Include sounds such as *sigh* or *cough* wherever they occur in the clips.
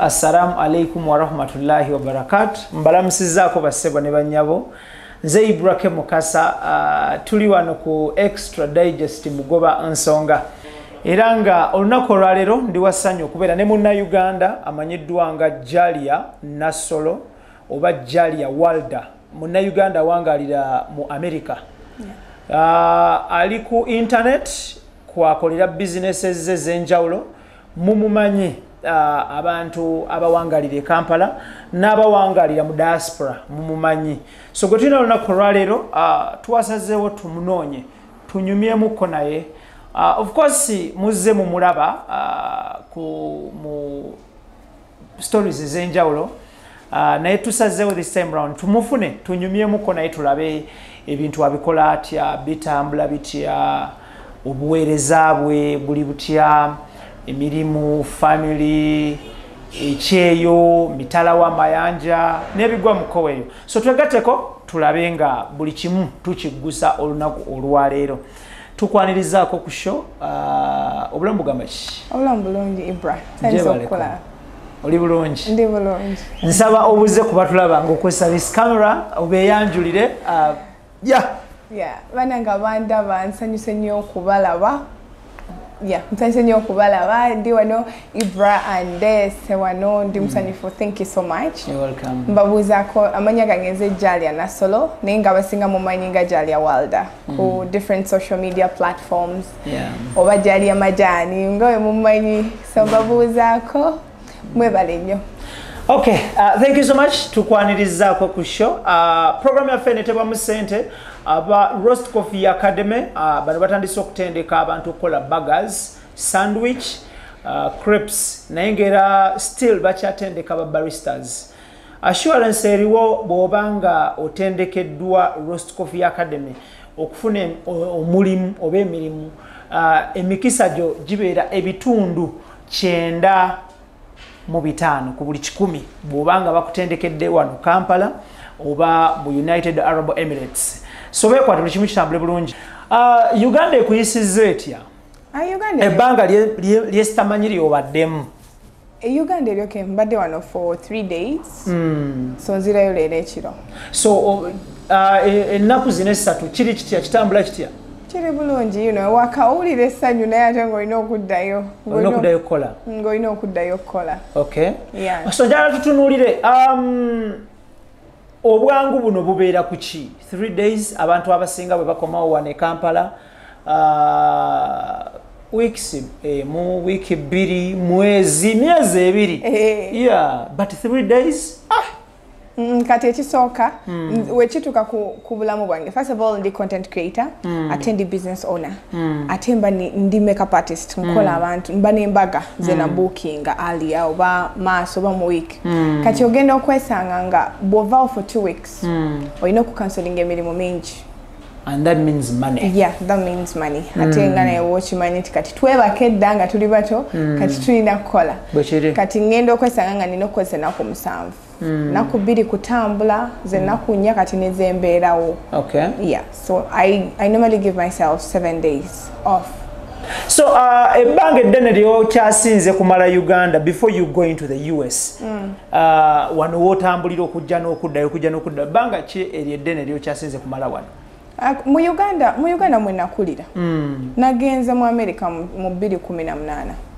assalamu alaikum warahmatullahi wabarakatu mbalamusizaako bassebo ne banyabo nze ibrake mukasa uh, tuli wano ku extra digest mugoba nsonga. Era nga olunaku olwaleero ndi wasanyu okubeera ne munnauganda amanyiddwa nga jalia nassolo oba jalia walda munnauganda awangalira mu america. Uh, ali ku internet kwakolera bizinesi ze ez'enjawulo mumumanyi abantu abawangalira e kampala n'abawangalira mu diaspora mumumanyi so gwe tulina olunaku olwaleero uh, twasazeewo tumunoonye tunyumyemuko naye. Uh, of course muzze mumulaba uh, mu stories ez'enjawulo. Uh, naye tusazeewo this time round tumufune tunyumyemuko naye tulabe ebintu abikola atya bitambula bitya obuweereza bwe buli butya emirimu family ekyeyo mitala w'amayanja n'ebigwa mukowa eyo. So twegatteko tulabe nga buli kimu tukiggusa olunaku olwaleero. Tukwanirizaako ku sho uh, obulamu bugamba ki? Obulamu bulungi ibra. Oli bulungi? Ndi bulungi. Nsaba obuze kuba tulaba ngaokozesa this camera obeeyanjulire uh, ya. Bananga bandaba nsanyuse nnyo okubalaba yeah nsanyuse nnyo okubalaba ndi wano ibra andese wano ndi musanyufu thank you so much. Mbabuuzaako amanya gange nze jalia nasolo naye nga basinga mumanyi nga jalia walda. Ku different social media platforms. Yeah. oba jalia majaani nga we mumanyi so mbabuuzaako mwebale nnyo okay uh, thank you so much. Tukwanirizaako ku show uh, program yaffe netebwamu sente aba roast coffee academy uh, bano batandise okutendeka abantu okukola burgers sandwich uh, crepes naye ngaera still bakyatendeka ba baristas assurance eriwo bw'oba nga otendekeddwa roast coffee academy okufuna omulimu oba emirimu uh, emikisa gyo gibeera ebitundu kyenda mu bitaano ku buli kikumi. Bw'oba nga bakutendekedde wano kampala oba mu united arab emirates so beekwata buli kimu kitambule bulungi. Uh, uganda ekuyisizza etya? Ah, ebbanga lye- lye- lyesitamanyi lyobaddemu. E uganda eryoke mbadde wano for three days. So nzirayo leero ekiro. So uh, e- ennaku zino essatu kiri kitya? Kitambula kitya? Kiri bulungi you know, wakawulira essanyu naye ate ng'olina okuddayo. Okuddayo okukola? ng'olina okuddayo okukola. Okay. Yeah. so njala tutunuulire um, obwangu buno bubeera ku ki? Three days abantu abasinga bwe bakomawo wano e kampala uh, weeks emu wiiki bbiri mwezi myezi ebiri. Eh. yeah but three days? Mm, kati ekisooka mm. wekituuka ku, bulamu bwange. First of all ndi content creator mm. ate ndi business owner. Mm. ate mba ndi makeup artist nkola abantu. Mba n'embaga ze nabuukinga alia oba maaso oba mu week. Mm. kati ogenda okwesanga nga bw'ovaawo for two weeks. Mm. olina okukansolinga emirimu mingi. And that means money. Yeah that means money. Ate nga naye wokimanyi nti kati twebaka edda nga tuli bato kati tulina kukola. Kati ngenda okwesanga nga nina okukozesa ennaku musanvu Hmm. naku bbiri kutambula ze hmm. naku nnya kati nezembeerawo yeah so I, i normally give myself seven days off. So uh, ebbanga eddene lyokyasinze kumala uganda before you go into the us mm. uh, wano wootambulira okujja n'okuddayo okujja n'okuddayo. Bbanga ki eryo eddene lyokyasinze kumala wano? Ah, mu uganda mu uganda mwe nakulira. Mm. nagenze mu america mu 218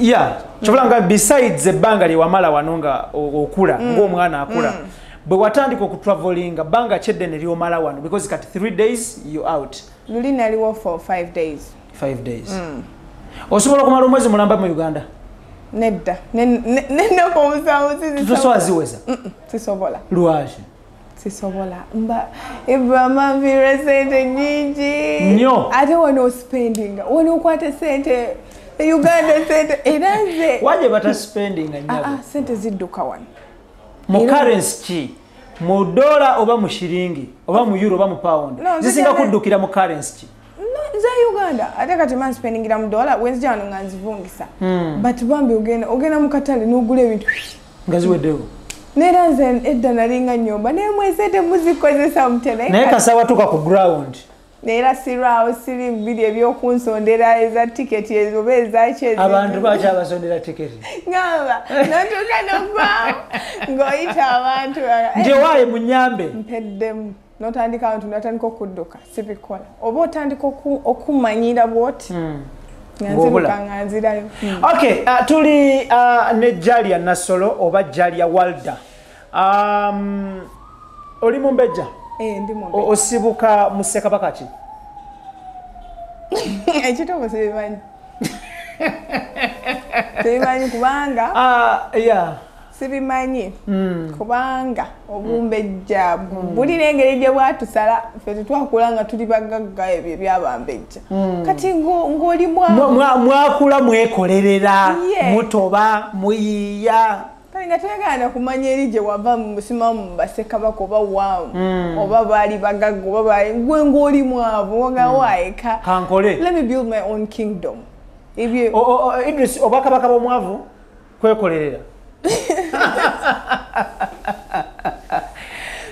ya kyobola nga besides ebbanga lyewamala wano nga okula mm. ngaomwana akula mm. bwe watandika okutravelinga bbanga kyeddene lyomala wano because kati 3 days you out. Luli naliwo for 5 days. 5 days. Mm. Osobola okumala omwezi mulamba mu uganda? Nedda. Nenaku omusanvu tosobola ziweza? Sisobola lwaki? Sisobola mba ebama nvire sente nyingi nyo ate wano ospendinga wano okwata sente uganda sente era nze waje bataspendinga Ah, nnyabo ah, sente zidduka wano. Mu currency ki mu dola oba mu shiringi oba mu euro oba mu pound No, zisinga kuddukira mu currency. Ki za uganda. Ate kati man spendingira mu dola wenzija wano nga nzivungisa. But bambi ogenda ogenda mu katale n'ogula ebintu. Nga ziweddewo. Neera nze edda nalinga nyumba naye mwe sente muzikozesa mutya naye kasaba tuka ku ground neera sirwawo siri biri ebyokunsondera eza tiketi ezo oba ezaki abantu bakyabasondera tiketi. Ngamba notuuka nogwawo ng'oyita abantu nti ewaaye munyambe mpeddemu notandika abantu natandika okudduka sibikola oba otandika oku- okumanyira bwoti Hmm. nga nzirayo. Hmm. okay uh, tuli uh, ne jalia nasolo oba jalia walda um, oli mumbejja Eh, osibuka mu ssekabaka ki? *laughs* Ekitoko sibimanyi sibimanyi *laughs* kubanga uh, yeah. sibimanyi mm. kubanga obumbejja buli n'engeri gye bwatusala ffe tetwakula nga tuli bagagga ebyo ebyabambejja. Kati ngo- ng'oli Mwa- mwavu. Mwa- mwakula mwekolerera Yeah. mutoba muyiiya kale nga twegana kumanya eri gye wava musimamu mu basekabaka oba waamu oba baali bagagga oba baali gwe ng'oli mwavu nga waeka kankole. Let me build my own kingdom. Ebyo idris oba kabaka b'omwavu kwekolerera. *laughs*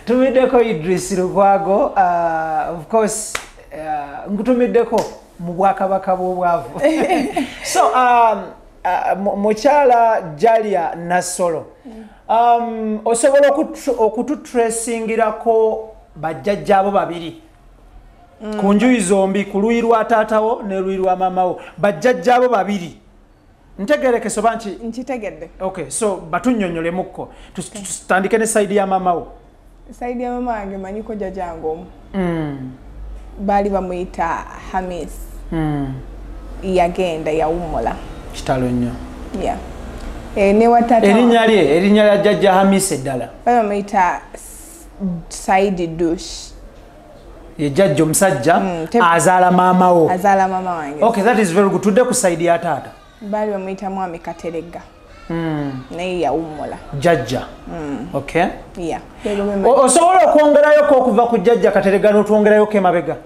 Tumiddeko idris lukwago uh, of course uh, nkutumiddeko mu bwakabaka bw'obwavu *laughs* so um, mukyala jalia nassolo. Um, osobola okututresingirako bajjajja abo babiri. Ku njuyi zombi ku luyi lwa taatawo ne luyi lwa mamawo bajjajja abo babiri. Ntegerekese oba nti nkitegedde. Okay so tu- tutandike ne sayidi ya mamawo saidi ya mama wange manyiko jjajange omu. Mm, baali bamuyita hamis. Mm, yagenda yawummula kitalo nnyo. E, watata erinnya lye erinnya lya jjajja hamisa eddala. Bamuyita saidi dush ye jjajja omusajja Mm, azaala maamawo azaala mama wange. Okay that is very good. Tudde ku sayidi ya taata. Baali bamuyita mwami kateregga. Mm, naye yawummula jjajja okay. Yeah. O- osobola okwongerayoko okuva ku jjajja katerega n'otwongerayoko emabega?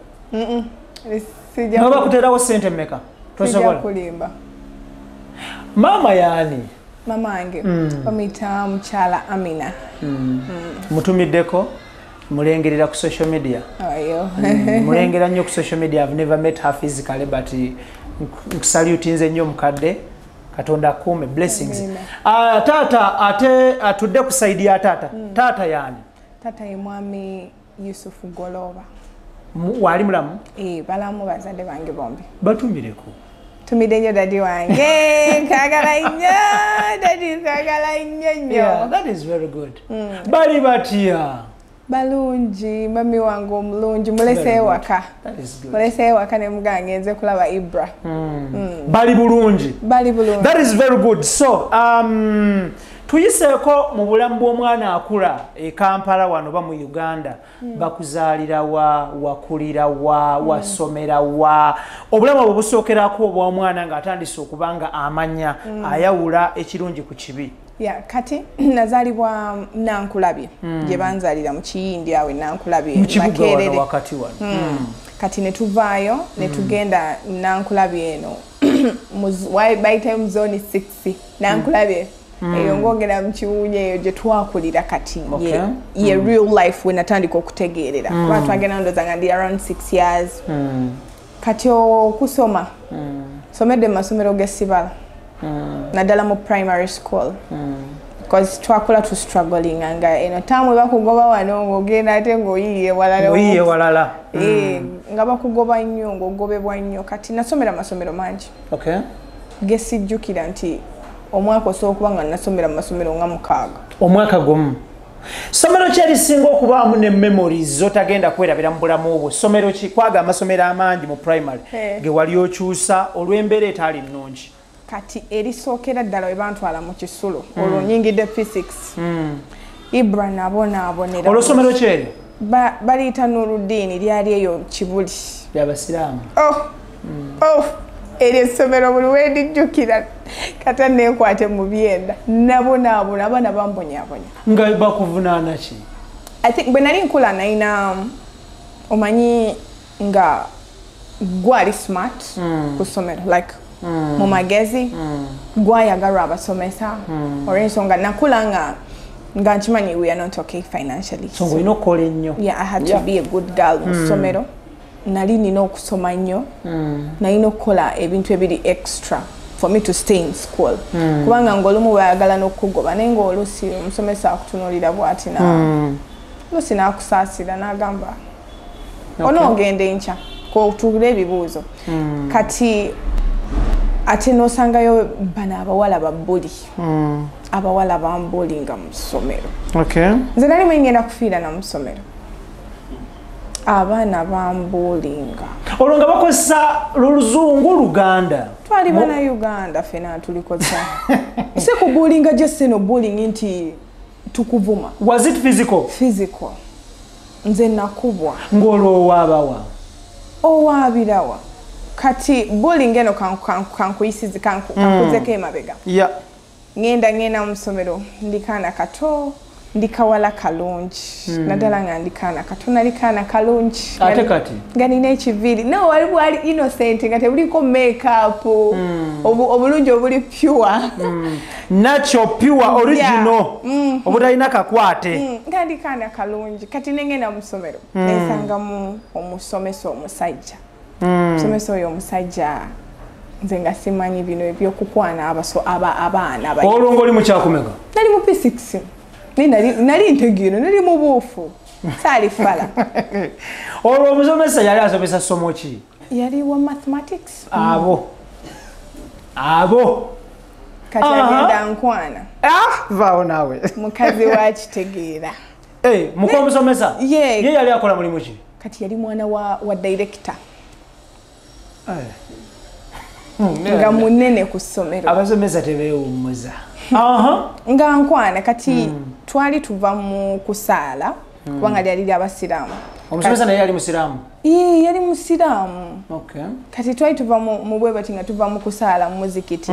Noba kuteerawo sente mmeka? tosobola maama yaani? Mama wange bamuyita mukyala amina. Mutumiddeko mulengerera ku social media. Oyo *laughs* mulengera nnyo ku social media. I've never met her physically but nk- nkusalutinze nnyo mukadde katonda akuume. Blessings. Amina. Ah, taata ate atudde ku saidi ya taata. Taata yaani? Tata ye mwami yusufu goloba. Mu- waali mulamu? Eh, balamu bazadde bange bombi. Batumireko tumidde nnyo dadi wange kagala nnyo dadi kagala nnyo nnyo bali batya balungi mami wange omulungi mulese ewaka mulese ewaka ne mugaa ngenze kulaba ibra. Bali bulungi bali bulungi that is very good. So um, tuyiseeko mu bulamu bw'omwana akula e kampala wano ba mu uganda. Bakuzaalira wa wakulira wa wasomera wa. Obulamu obwo busookerako obw'omwana ng'atandise okuba nga amanya ayawula ekirungi ku kibi. Ya kati *clears throat* nazaalibwa nankulabye. Gye banzaalira mu kiyindi awe nankulabye mu kibuga Makerere. wano. Wakati wano kati ne tuvaayo ne tugenda nankulabye eno. *clears throat* Wa- bayitayo mu zoni 6 nankulabye eyo ngongera mu kiwunya eyo gye twakulira kati. Okay. ye, real life we natandika okutegeerera. Kuba twagenda ndoza nga ndi around 6 years. Mm, kati okusoma somedde mu masomero g'essibala naddala mu primary school. Because twakula tu struggling nga eno taamu bakugoba wano ng'ogenda ate ng'oyiye walala. Oyiye walala. Eh, nga bakugoba nnyo ng'ogobebwa nnyo. Kati nasomera masomero mangi. Okay. Gesijjukira nti omwaka osobola okuba nga nasomera mu masomero nga mukaaga. Omwaka gumu. Somero ki erisinga okubaamu ne memories zotagenda kwerabira mu bulamu bwo. Somero ki? Kwaga amasomero amangi mu primary. Ge wali okyusa olw'embeera etaali nnungi. Kati erisookera ddala we bantwala mu kisulo olwo nyingidde physics. Ibra nabo naabonera olwo somero ki eryo? Ba- baliyita nurudiini lyali eyo kibuli. Lyabasiraamu oh, oh, eryo essomero buli wendijjukira kata neekwate mu byenda. Nabonaabona abaana bambonyabonya nga bakuvunaana ki? I think bwe nali nkula nalina omanyi nga gwali smart ku ssomero like mu magezi gwayagalwa abasomesa. Olw'ensonga nakula nga nga nkimanyi we are not okay financially. So ngaolina okukola ennyo. Yeah i had to be a good girl mu ssomero nali nina okusoma nnyo. Nalina okukola ebintu ebiri extra for me to stay in school. Kubanga ngaolumu bayagala n'okugoba naye ngaolusi omusomesa akutunulira bwati na lusi n'akusaasira n'agamba onoogenda enkya kotuula ebibuuzo. Kati ate n'osangayo bano abawala babbuli abawala bambulinga mu ssomero. Okay. Nze nali mwengenda kufiira na mu ssomero abaana bambulinga olwo nga bakozesa luzungu luganda. Twali bana uganda fena tulikoza *laughs* si kubulinga just eno bullying nti tukuvuma. Was it physical? Physical. Nze nakubwa. Ng'olwowaabawa owaabirawa kati bullying eno kanku- kanku- kankuyisizi kanku- kankuzeko emabega. Ya ngenda ngenda mu ssomero ndi kaana kato ndi kawala kalungi naddala nga ndi kaana kato nali kaana kalungi ate kati? nga nina ekiviiri no wali bwali innocent nga tebuliko makeup obu- obulungi obuli pure. Natural pure original. Obutalina kakwate. Mm, nga ndi kaana kalungi. Kati nengenda mu ssomero nensangamu omusomesa omusajja. Omusomesa oyo omusajja nze nga simanyi bino ebyokukwana abaso- aba- abaana olwo ngaoli mukyakumeka nali mu p6 Naye nali- ntegeero nali mu buufu saali fala. *laughs* Olwo omusomesa yali asomesa ssomo ki? Yali wa mathematics. Abo. Abo. Kati Aha. agenda nkwana. Ah, vaawo naawe. Mukazi wa *laughs* kitegeera. Eh, muka omusomesa Ye. yali akola mulimu ki? Kati yali mwana wa, director. Eh. nga munene ku ssomero. Abasomesa tebewummuza aha nga nkwana kati twali tuva mu kusaala kubanga lyali lyabasiraamu omusomesa naye yali musiraamu? Ye, yali musiraamu. Okay kati twali tuva mu mu bwe bati nga tuva mu kusaala mu muzikiti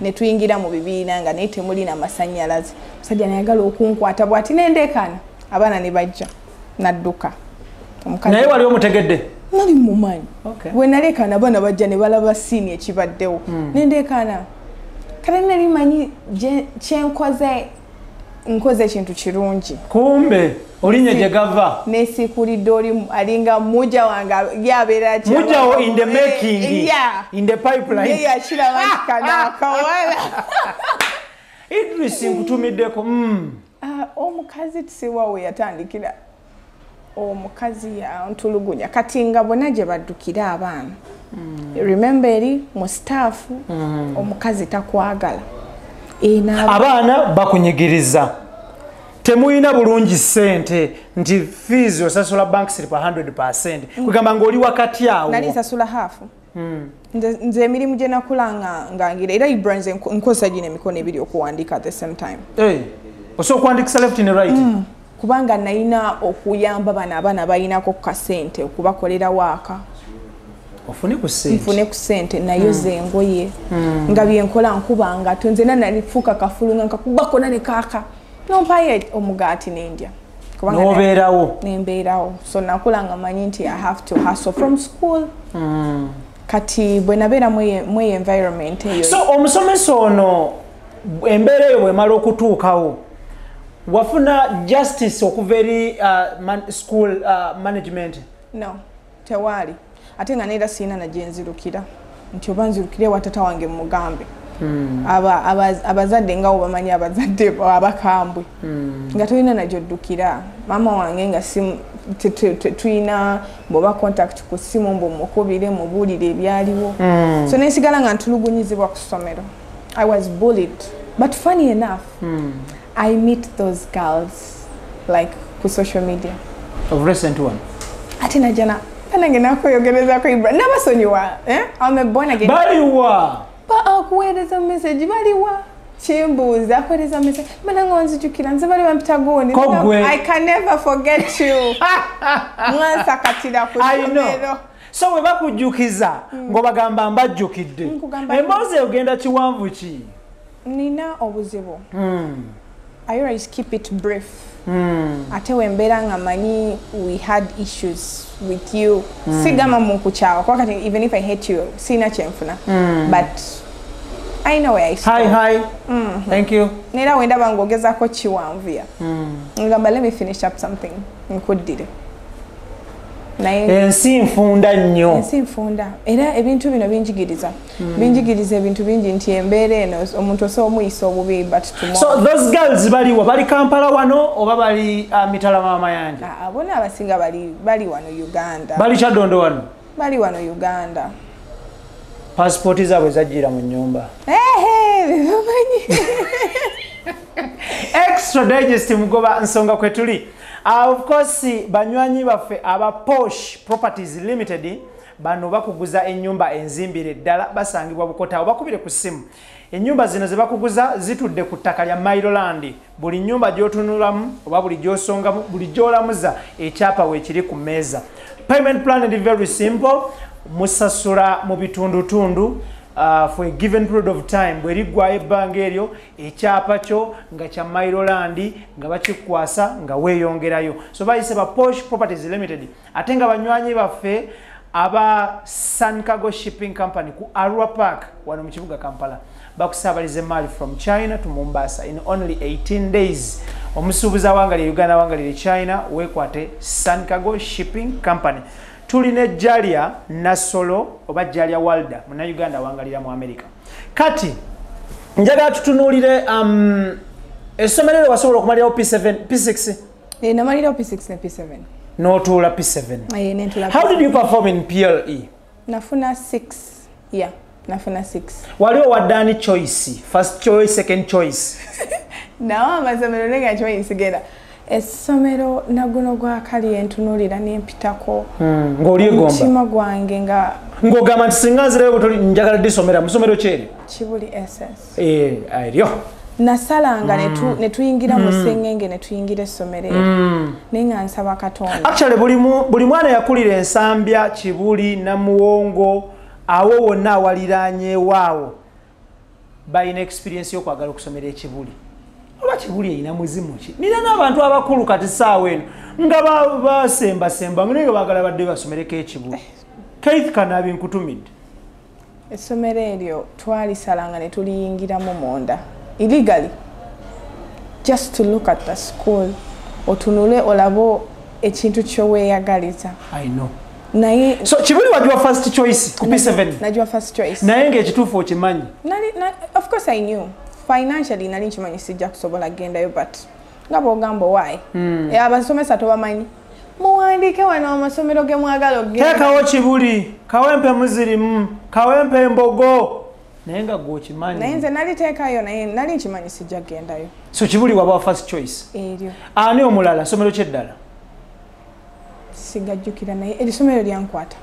ne tuyingira mu bibiina nga naye temuli na masanyalaze musajja nayagala okunkwata bwati nendekaana abaana ne bajja nadduka. Naye wali omutegedde? Nali mumanyi. Okay. bwe nalekaana abaana bajja ne balaba siini ekibaddewo. Nendekaana kale nali manyi kyenkoze nkoze ekintu kirungi. Kumbe olinnya gye gava. nesiikulidde oli alinga mujja wange yabeera mujjawo in the making in the pipeline. Yakiraba *laughs* nti kano akawala idris nkutumiddeko mm. Ah, omukazi tusiwa we yatandikira omukazi yantulugunya kati nga bonna gye baddukira abaana. Remember eri mu staafu omukazi takwagala. Abaana bakunyigiriza. Temuyina bulungi ssente nti fees osasula bank slip 100 kugamba ngaoli wakati awo. Nali nsasula haafu nze nze emirimu gye nakula nga- ngangira era ibra nze nko- nkozesa gino emikono ebiri okuwandiika at the same time. Osobola okuwandikisa left and right kubanga nalina okuyamba bano abaana balinako ku kasente okubakolera waaka. Ofune ku ssente? Nfune ku sente nayoza engoye nga byenkola nkuba ngato nzena nalifuuka kafulu nga nkakubako nane kaaka. Nompayo omugaati nendya n'obeerawo nembeerawo so nakula nga manyi nti i have to hustle from school. Kati bwe nabeera mweyo environment eyo. So omusomesa ono embeera eyo bwemala okutuukawo wafuna justice okuva eri uh, man, school uh, management? No tewaali. Ate nga neera siina nagyenzirukira nti oba nzirukire wa tata wange mugambe. Aba- abazadde nga obamanyi abazadde abakambwe. Nga tolina nagyoddukira maama wange nga simu- tulina bweoba contact ku ssimu mbu mukubire mubuulire ebyaliwo. So nesigala nga ntulugunyizibwa ku ssomero. I was bullied but funny enough i meet those girls like ku social media. Of recent one? Ati na ate najana nange nakweyogerezako ibra. Nabasonyiwa eh? amebona baliwa akuweereza message baliwa kimbuuza akuweereza message. Bananga wanzijukira nze bali bampitagoni i can never forget you. *laughs* Mwansakatira ku I know. so bwe bakujjukiza ng'obagamba mbajjukidde emboozi egenda kiwanvu ki? Nina obuzibu. Hmm. I always keep it brief. Ate wembeera nga manyi we had issues with you. Sigama munkukyawa kuba kati even if i hate you siina kyenfuna but i know where i stand. hi. Hi thank you. Neera wendaba mvia. Mm. ngamba let me finish up something. Nkuddire naye ensi nfunda nnyo. ensi nfunda. Era ebintu bino binjigiriza. Binjigiriza ebintu bingi nti embeera eno omuntu osobola omuyisa obubi but tomorrow- so those girls baliwa bali kampala wano oba bali uh, mitalama amayanja Ah, bona abasinga bali bali wano uganda. Bali kyadondo wano? Bali wano uganda. Pasipooti zaabwe zajjira mu nyumba *laughs* extra digest mugoba nsonga kwe tuli of course banywanyi baffe aba posh properties limited bano bakuguza ennyumba enzimbire ddala basangibwa bukota bakubire ku ssimu. Ennyumba zino ze bakuguza zitudde ku ttaka lya mailoland buli nyumba gy'otunulamu oba buli gy'osongamu buli gy'olamuza ekyapa weekiri ku mmeeza. Payment plan is very simple. Musasula mu bitundutundu for a given period of time bwe liggwayo ebbanga eryo ekyapa kyo nga kya mailoland nga bakikwasa nga weeyongerayo. So bayise ba posh properties limited ate nga banywanyi baffe aba sancargo shipping company ku arua park wano mu kibuga kampala. Bakusaabaliza emaali from china to mombasa in only 18 days. Omusuubuzi awangalire uganda awangalire china weekwate sancargo shipping company tulina ejjalya nasolo oba jjalya walda munauganda awangalira mu america. Kati njagala tutunuulire um, essomero eryo wasobola okumalirawo p7 p6 Eh, namalirawo p6 ne p7 n'otuula p7 Eh, how did you perform in ple nafuna 6 yeah nafuna 6 waliwo wadani choice? First choice second choice? *laughs* Nawa amasomero nega kyoyinsigenda essomero naguno gwakali entunulira nempitako. Hmm, ng'olyegomba omutima gwange nga ng'ogamba nti singa nzirayo butoli njagala disomera mu ssomero kyeri? Kibuli ss Eh, eryo nasalanga netu- netuyingira mu sengenge netuyingira essomero eryo. Naye nga nsaba katonda. Actually buli mwana yakulira ensambya kibuli namuwongo awo wonna awaliranyeewaawo balina experience y'okwagala okusomera ekibuli oba kibuli erina muzimu ki? Nina n'abantu abakulu kati saawa eno nga ba- basembasemba naye baagala badde basomereko ekibuli keith kanabi nkutumidde. Essomero eryo twalisalanga netuliyingiramu munda. Illegally. Just to look at the school. Otunule olabo ekintu kyoweeyagaliza. I know. Naye so kibuli wagiwa first choice? Ku p7 najwa first choice. Naye ngaekituufu okimanyi? Of course i knew financially nali nkimanyi sijja kusobola kugendayo but nga bwogamba wayi Eh, abasomesa tobamanyi. Muwandiike wano amasomero ge mwagala okugenda. Teekawo kibuli. Kawempe muzirimu. Kawempe embogo naye nga gwe naye nze naliteekayo naye nali nkimanyi sijja kugendayo. So kibuli waba wa first choice? Eryo. Ani omulala? Somero kyeddala sigajjukira naye. Erisomero lyankwata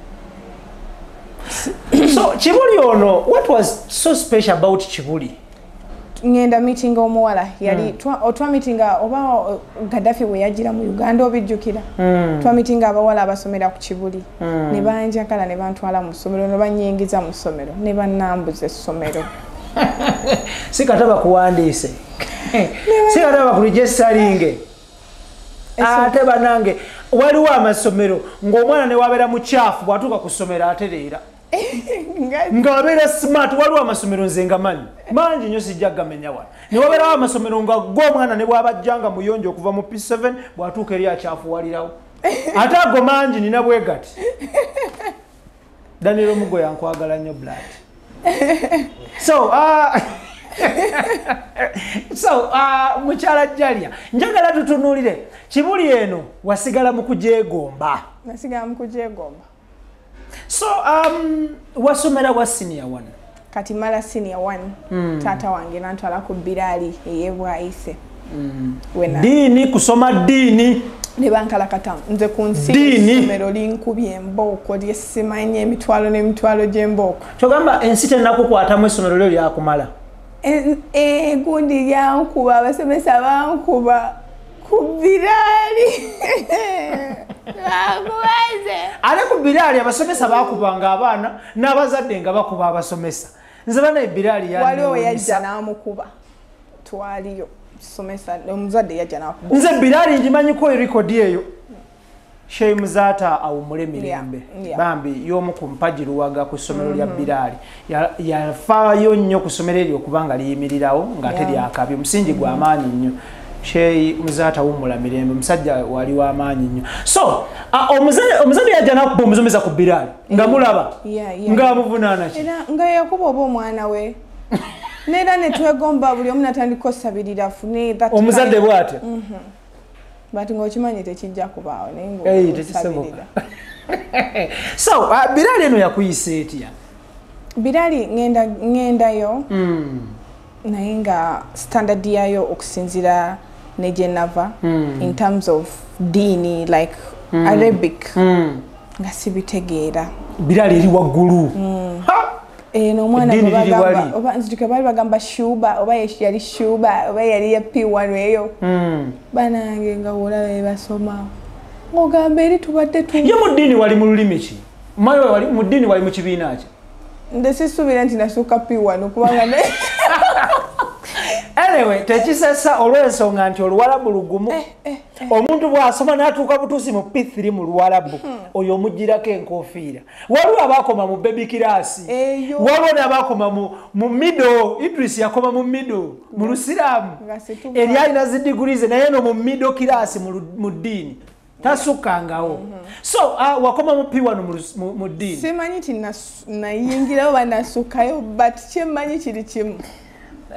so kibuli ono what was so special about kibuli ngenda mitinga omuwala yali twa- otwamitinga oba o- gaddafi bwe yajira mu uganda obijjukira twamitinga abawala abasomera ku kibuli ne banjakala ne bantwala mu ssomero ne banyingiza mu ssomero ne bannambuza essomero. *laughs* Si kataba kuwandiise si kataba kulijesalinge ate banange waliwo amasomero ng'omwana newabeera mukyafu bwatuuka ku ssomero atereera ng'abeera smart waliwo amasomero nze nga manyi. Mangi nnyo sijja gamenya wano newabeerawo amasomero nga g'omwana ne bwabajjanga muyonjo okuva mu p7 bwatuuka eri akyafuwalirawo. *laughs* Ate ago mangi nina bwe gati? Daniel omugo yankwagala nnyo blood. *laughs* So uh, *laughs* so uh, mukyala jalya njagala tutunulire kibuli eno wasigala mu kujeegomba nasigala mu kujeegomba so um, wasomera wa senior one. Kati mala senior one taata wange nantwala ku biraali eyebwayise wena. Diini kusoma diini ne bankalakata nze ku nsi Ddiini. essomero linkubye embooko lyesimanyi emitwalo n'emitwalo gy'embooko. Kyogamba ensi tenakukwatamu essomero lyo lyakumala. Egundi lyankuba abasomesa bankuba ku biraali bakubaze. Ate ku biraali abasomesa bakubanga abaana n'abazadde nga bakuba abasomesa. Nze bana ebiraali waliwo yajja n'amukuba. Twaliyo. Somesa omuzadde yajja n'akuba. Nze biraali ngimanyiko erikodi eyo. Sheimu zaata awumule mirembe. Bambi y'omu ku mpagi luwaga ku ssomero lya biraali Ya- yafaayo nnyo ku ssomero eryo okubanga liyimirirawo ng'ate Yeah. lyakabi omusingi gw'amaanyi nnyo sheyi muzaata wumula mirembe musajja wali wamaanyi nnyo. So omuzadde yajja nakuba omuzomeza ku biraali nga mulaba? Yeah, yeah. ngaamuvunaana ki? Era nga yakuba oba omwana we? *laughs* Neera netwegomba buli omu natandika osabirira afune that omuzadde bw'atyo? But ngaokimanyi tekijja kubaawo naye nga osabirira. *laughs* so biraali eno yakuyisa etya birali ngenda ngendayo. Mm, naye nga standard yayo okusinzira ne gye nava in terms of diini like arabic. Mm. nga sibitegeera. Biraali eri waggulu. Ha! eno omwana bagamba wali. oba nzituke baali bagamba shuba oba yali shuba oba yali ya p1 eyo. Banange nga wolaba bebasoma ng'ogamba eri tubadde tu ye mu ddiini wali mu lulimi ki? Wali mu ddiini wali mu kibiina ki? Nde sisuubira nti nasuuka p1 kubanga ne *laughs* anyway tekisesa olw'ensonga nti oluwalabu lugumu Eh, omuntu bw'asoma n'atuuka butuusi mu p3 mu luwalabu oyo omugirako enkofiira waliwo abaakoma mu bebi kirasi Eyo. waliwo n'abaakoma mu- mido idris yakoma mu mido mu lusiraamu eri alina zidigurize naye no mu mido kirasi mu ddiini. Tasukkangawo. So ah, wakoma mu p1 mu ddiini. Simanyi ti nayingirayo banasukayo but kyemmanyi kiri kimu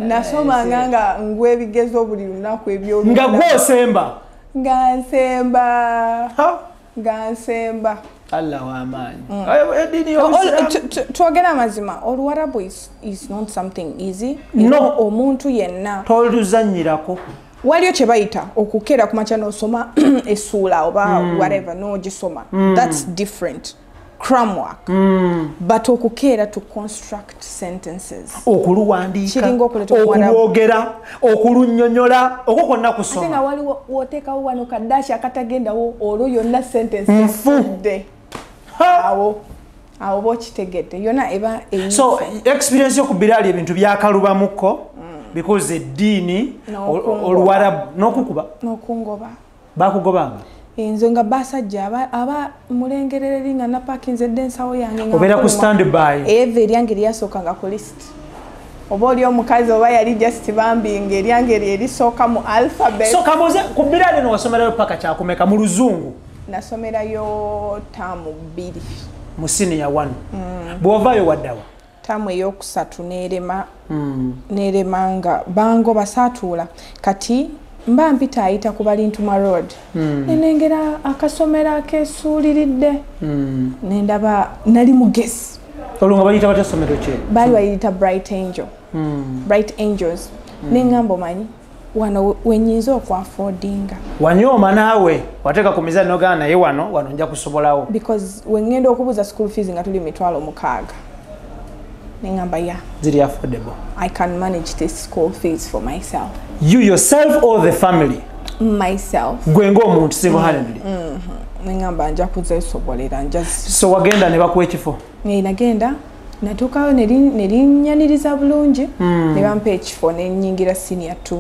nasomanga nga ngwa ebigezo buli lunaku nga ebyoluna gwosemba nga nsemba. Nga nsemba. Allah w'amaanyi eddiini y'obusiraamu twogera amazima oluwarabu is, is not something easy. No. Omuntu yenna toluzanyirako. waliyo kye bayita okukeera ku makya n'osoma *clears throat* essuula oba whatever n'ogisoma. That's different cramwork but okukeera to construct sentences. Okuluwandiika Kiringa okuleeta omuwarabu. okulwogera okulunnyonnyola okwo kwonna ate nga kusoma. Waliwo woteekawo wano kaddaaki akatagendawo olwo yonna sentence Nfu. efudde Ha! awo awo oba okitegedde yonna eba so experience yo ku biraali ebintu byakalubamuko because eddiini oluwarabu n'okukuba? N'okungoba. Bakugobanga nze nga basajja aba- aba mulengerera eri nga napakinzedde ensawo yange obeera ku standby. Eva eryange lyasookanga ku list oba oli omukazi oba yali just bambi nga eryange lye erisooka mu alphabet. So kamuze ku biraali eno wasomerayo paka kyakumeka? Mu luzungu? Nasomerayo taamu bbiri. Mu siniya 1 bw'ovaayo waddawa taamu eyokusatu nerema. Nerema nga bangoba saatuula kati mba mpita ayita ku balintuma road. Nenengera akasomero akesuuliridde. Nendaba nali mugezi. Olwo bayita batya somero ki? Baali bayita bright angel. Bright angels. Neŋŋamba omanyi wano wenyinza okwafoodinga. Wanyooma naawe? Wateeka ku mizaani nogana naye wano wano nja kusobolawo. Because weŋŋenda okubuuza school fees nga tuli mitwalo mukaaga neŋŋamba ya ziri affordable. I can manage this school fees for myself. You yourself or the family? Myself. Gwe ngaomuntu single handedly. Neŋŋamba nja kuzeesobolera nja so wagenda ne bakuwa ekifo? Nagenda natuukayo ne lin- ne linnyaniriza bulungi. Ne bampa ekifo nenyingira senior t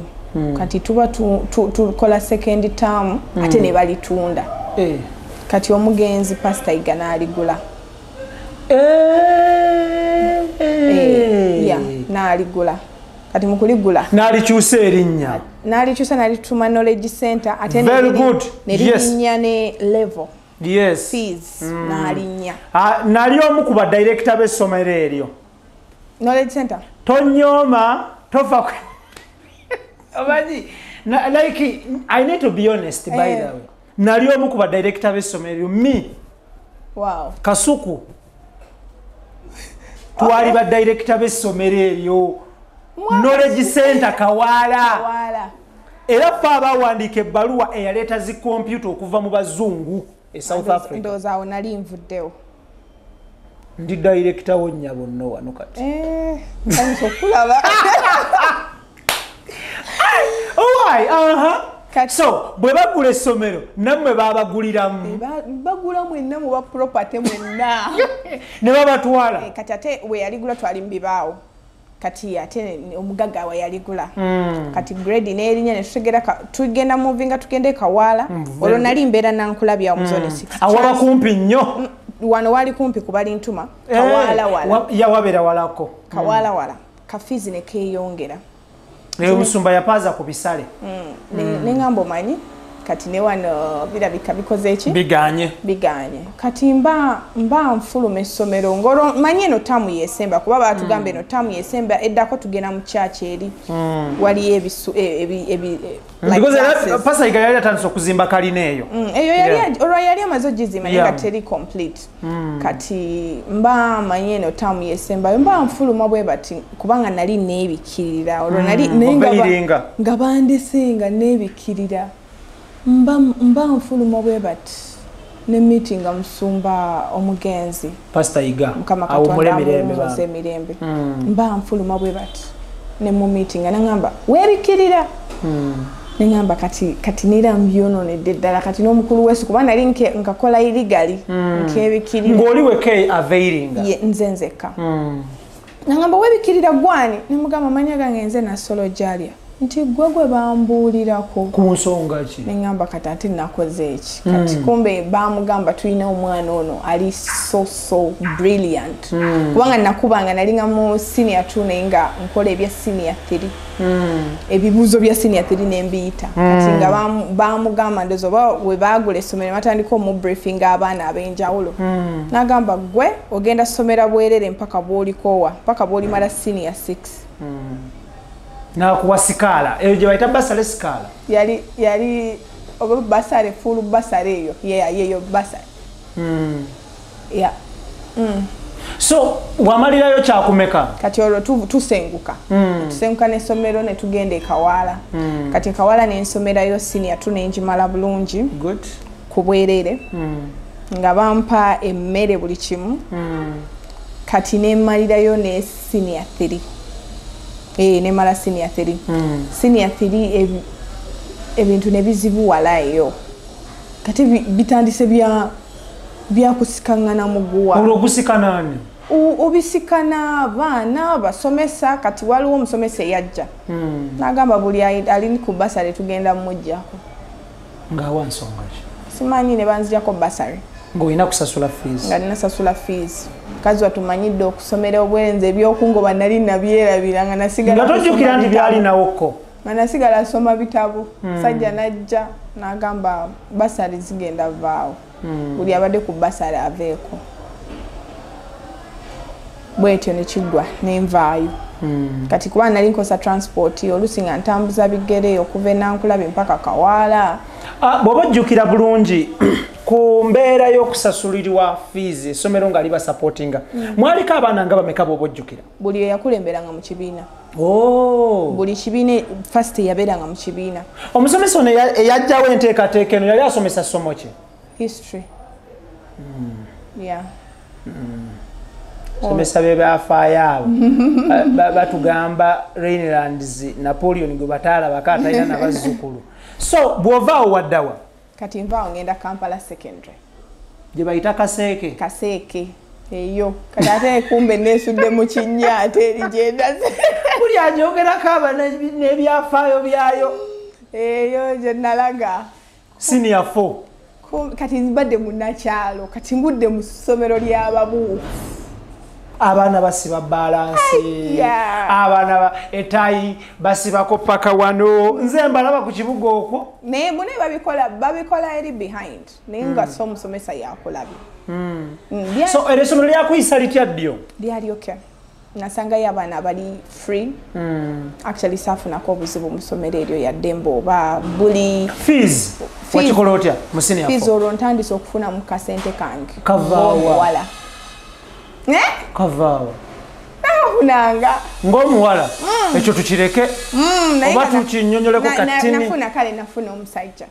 kati tuba tu- tu- tukola second term ate ne balitunda. Eh. kati omugenzi pasita iga n'aligula eh. ya n'aligula kati mukuligula. N'alikyusa erinnya. N'alikyusa n'alituma knowledge center ate Very ne level. Yes. Fees. N'alinnya Ah, nali omu ku badirekita b'essomero eryo. Knowledge center? Tonyooma tofa *laughs* omanyi? Like i need to be honest by Eh. the way. Nali omu ku badirekita b'essomero eryo. Wow. Kasuku twali badirekita b'essomero eryo knowledge center kawaala era fe abawandiika ebbaluwa eyaleeta zi kompyuta okuva mu bazungu e south africa. ndowooza awo nali nvuddewo. Ndi dayirekita wo nnyabo nno wano kati. Eh, okulaba. *laughs* Owai aha so bwe bagula essomero nammwe babaguliramu Ba- bagula mwenna mu bapropaty mwenna. Ne babatwala. Eh, kati ate we yaligula twali mubibaawo kati ate ne- omugagga we yaligula. Kati grade nerinya netutegera ka- tugenda muvi nga tugenda ekawaala olwo nali mbeera nankulabya omuzone 6 awaba kumpi nnyo? Wano wali kumpi kubali ntuma Eh, kawaalawala wa- yawabeera walako. Kawaalawala kafiizi ne keeyongera eyo musumba yapaaza ku bisale. Ne- neŋŋamba omanyi kati ne wano birabika bikoze ki? Biganye. Biganye. Kati mba mba nfuluma essomero ngolwo manyi eno taamu yesemba kuba batugamba eno taamu yesemba eddako tugenda mu kyaki eri. Waliyo ebisu e- ebi- ebi- e- like because era classes. pasayiga yali atandise okuzimba kalina eyo. Mm, eyo yali Yeah. olwo yali amaze ogizima naye Yeah. nga teri complete. Kati mba manyi eno taamu yesembayo mba nfuluma bwe bati kubanga nali neebikirira olwo nali naye nga ba- obeiringa. nga bandese nga neebikirira mba mba nfuluma bwe bati ne meetinga musumba omugenzi. Pasita yiga mukama katonda amuwumuza emirembe. Mba nfuluma bwe bati ne mu meeting naŋŋamba weebikirira neŋŋamba kati kati neera mbyononedde ddala kati n'omukulu w'ensi kuba nali nke- nkakola irigali nkebikirira ng'oli weke aveiringa. Ye nze nzekka. Naŋŋamba weebikirira gwani nemugamba amanya gange nze nasolo jalya nti gwe gwe bambuulirako. Ku nsonga ki? Neŋŋamba kati ate nakoze eki kati kumbe bamugamba tulina omwana ono ali so so brilliant. Kubanga nakubanga nalinga mu senior two naye nga nkola ebya senior three. Ebibuuzo bya senior three nembiyita kati nga bamu- bamugamba ndozi oba we bagula essomero batandika omubriefinga abaana ab'enjawulo. Nagamba gwe ogenda somera bwerere mpaka bw'olikoowa mpaka bw'olimala senior six nakuwa sikaala eyo gye bayita basale sikaala yali yali basale fulu basale eyo. Yeyo basale. Yeah. so wamalirayo kyakumeka? Kati olwo tu- tusenguka. Tusenguka n'essomero ne tugenda ekawaala kati ekawaala nensomerayo siniya tu nenjimala bulungi. Ku bwerere. Nga bampa emmere buli kimu. Kati nemmalirayo ne siniya 3 ee nemala siniya 3 siniya 3 ebi- ebintu ne bizibuwala eyo kati bi- bitandise bya byakusikaŋŋana muguwa olwo ogusika nani O- obisikana abaana basomesa kati waliwo omusomesa eyajja. Nagamba buli ali ali ku basale tugenda mumuggyako. Ngaawa nsonga ki? Simanyi ne banzijako basale. Ng'olina kusasula fees. Nga ninasasula fees mukazi watumanyidde okusomera obwerenze ebyokungoba nali nabyerabira nga nasigala nga tojjukira kusoma nti bitabo. byalinawoko nga nasigala asoma bitabo. Sajja najja nagamba basale zigenda vaawo. Buli abadde ku basale aveeko bwetyo nekiggwa nenvaayo kati kuba nali nkosa transport olusi nga ntambuza bigere okuva enankulabe mpaka kawaala Ah, bw'oba ojjukira bulungi *clears throat* ku mbeera y'okusasulirwa fees essomero nga libasapootinga mwaliko abaana nga bameka bw'oba ojjukira? Buli eyakulemberanga mu kibiina. Oh. buli kibiina fast yabeeranga mu kibiina. Omusomesa ono eya- eyajjawo enteekateeka eno yali asomesa ssomo ki? History. Yeah somesa bebyafaayo abo. *laughs* Ba- ba- batugamba rainlands napoleon gwe bataalabako atalina nabazzukulu so bw'ovaawo waddawa kati nvaawo ngenda kampala secondary. gye bayita kaseeke. Kaseeke eyo. Kati ate kumbe nesudde mu kinnya ate eri gyendaze *laughs* buli agyogerako aba n'ebyafaayo byayo. Eyo gyenalaga senior 4 Kum- kati nzibadde munakyalo kati ngudde mu ssomero ly'ababuufu abaana basiba balansi. Abaana ba- etayi basibako paka wano. Nze mbalaba ku kibuga okwo. Naye mune babikola babikola eri behind. Naye nga so omusomesa yakulabye. Mm, lya- so era essomero lyakuyisa litya ddyo? Lyali okay nasangayo abaana abali free. Actually saafunako obuzibu mu ssomero eryo yadde mbaoba buli fees? Wakikola otya? Mu senior fees 4 olwo ntandise okufuna mu kasente kange. Kavaawa. Ng'omuwala. Eh? kavaawo nakafunanga ng'omuwala ekyo tukireke? Mm, Oba nga tukinyonyoleko na- na- katini. nafuna kale nafuna omusajja.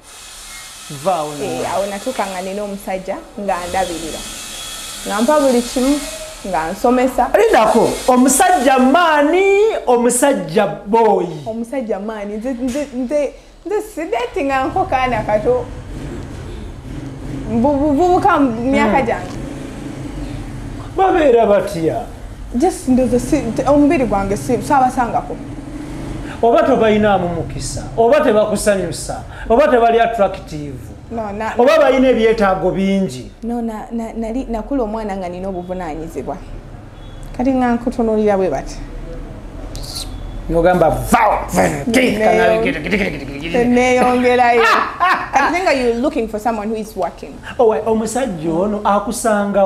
Vaawo Eh, awo natuuka nga nina omusajja nga ndabirira. Nga mpa buli kimu nga nsomesa. Lindako omusajja maani omusajja booyi? Omusajja maani nze nze nze nze sideetinga nko kaana kato. Bu- bu- buvubuka mu myaka gyange babeera batya? Te- omubiri gwange saabasangako oba tobayinaamu mukisa oba tebakusanyusa oba tebali attractive no na- oba balina ebyetaago bingi. No na- na- nali nakula omwana nga nina obuvunanyizibwa kati nga nkutunulira bwe bati ngogamba vao neyongerayo kati nga you looking for someone who is working. Omusajja ono akusanga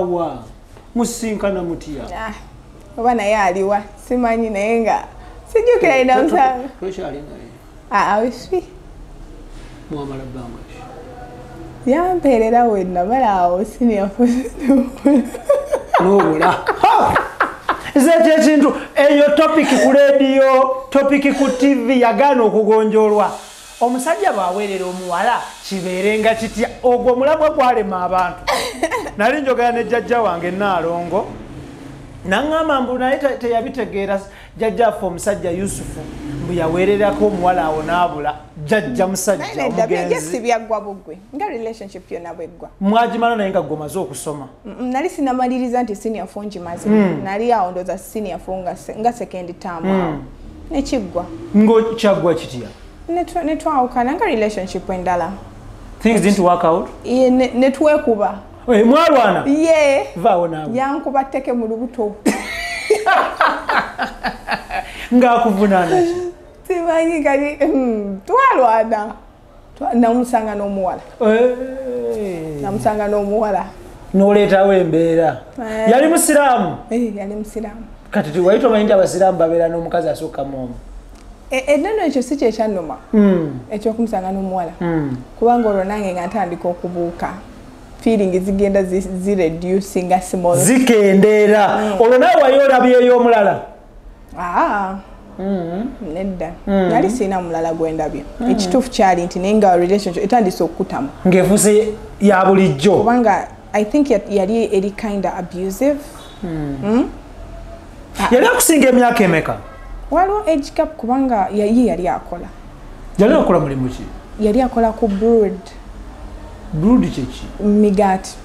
wa musinkana mutya Ah, oba naye aliwa simanyi naye nga sijjukira ina musanga tokyali naye. Aweswi mwamala bbanga ki? Yampeerera wenamala awo nobula. Zekyo ekintu eyo topiki ku lediyo topiki ku tv yagaana okugonjolwa omusajja bwaweerera omuwala kibeerenga kitya? Ogwo omulamwa gwalema abantu. *laughs* Nali njogera ne jjajja wange naalongo naŋŋamba mbu naye te- teyabitegeera jjajjaffe omusajja yusufu mbu yaweererako omuwala awo naabula jjajja musajja nedda byegesi omugenzi. byaggwa bugwe. Nga relationship yonna bweggwa mwagimala naye nga gwomaze okusoma. Mm, nali sinamaliriza nti senior fo nkimaze nali awo ndoza senior fo nga se- nga second term awo. Nekiggwa ngokyaggwa kitya netwawukana nga relationship endala things didn't work out? Ye, ne- netwekuba mwalwana ye vaawo naawe yankuba tteke mu lubuto ng'akuvunaana simanyi kati mm, twalwana Twa- namusanga n'omuwala. Namusanga n'omuwala. N'oleetawo embeera Eh. yali musiraamu? Eh, yali musiraamu. Kati tiwali tomanyi nti abasiraamu babeera n'omukazi asukkamu omu E- eddano ekyo si kyekyannuma Mm, ekyokumusanga n'omuwala. Mm. kubanga olwo nange nga ntandika okubuuka feeling zigenda zi- zireduce nga small. Zikendeera. Olwo naawe wali olabyeyo omulala Ah, nedda. Nali siina mulala gwendabye ekituufu kyali nti naye nga relationship etandise okukutamu. Ng'efuuse ya bulijjo. Kubanga i think ya- yali eri kinda abusive. Yali akusinga emyaka emeka waliwo age gap kubanga ye yali akola. Yali akola mulimu ki? Yali akola ku brood buludi kyeki migaati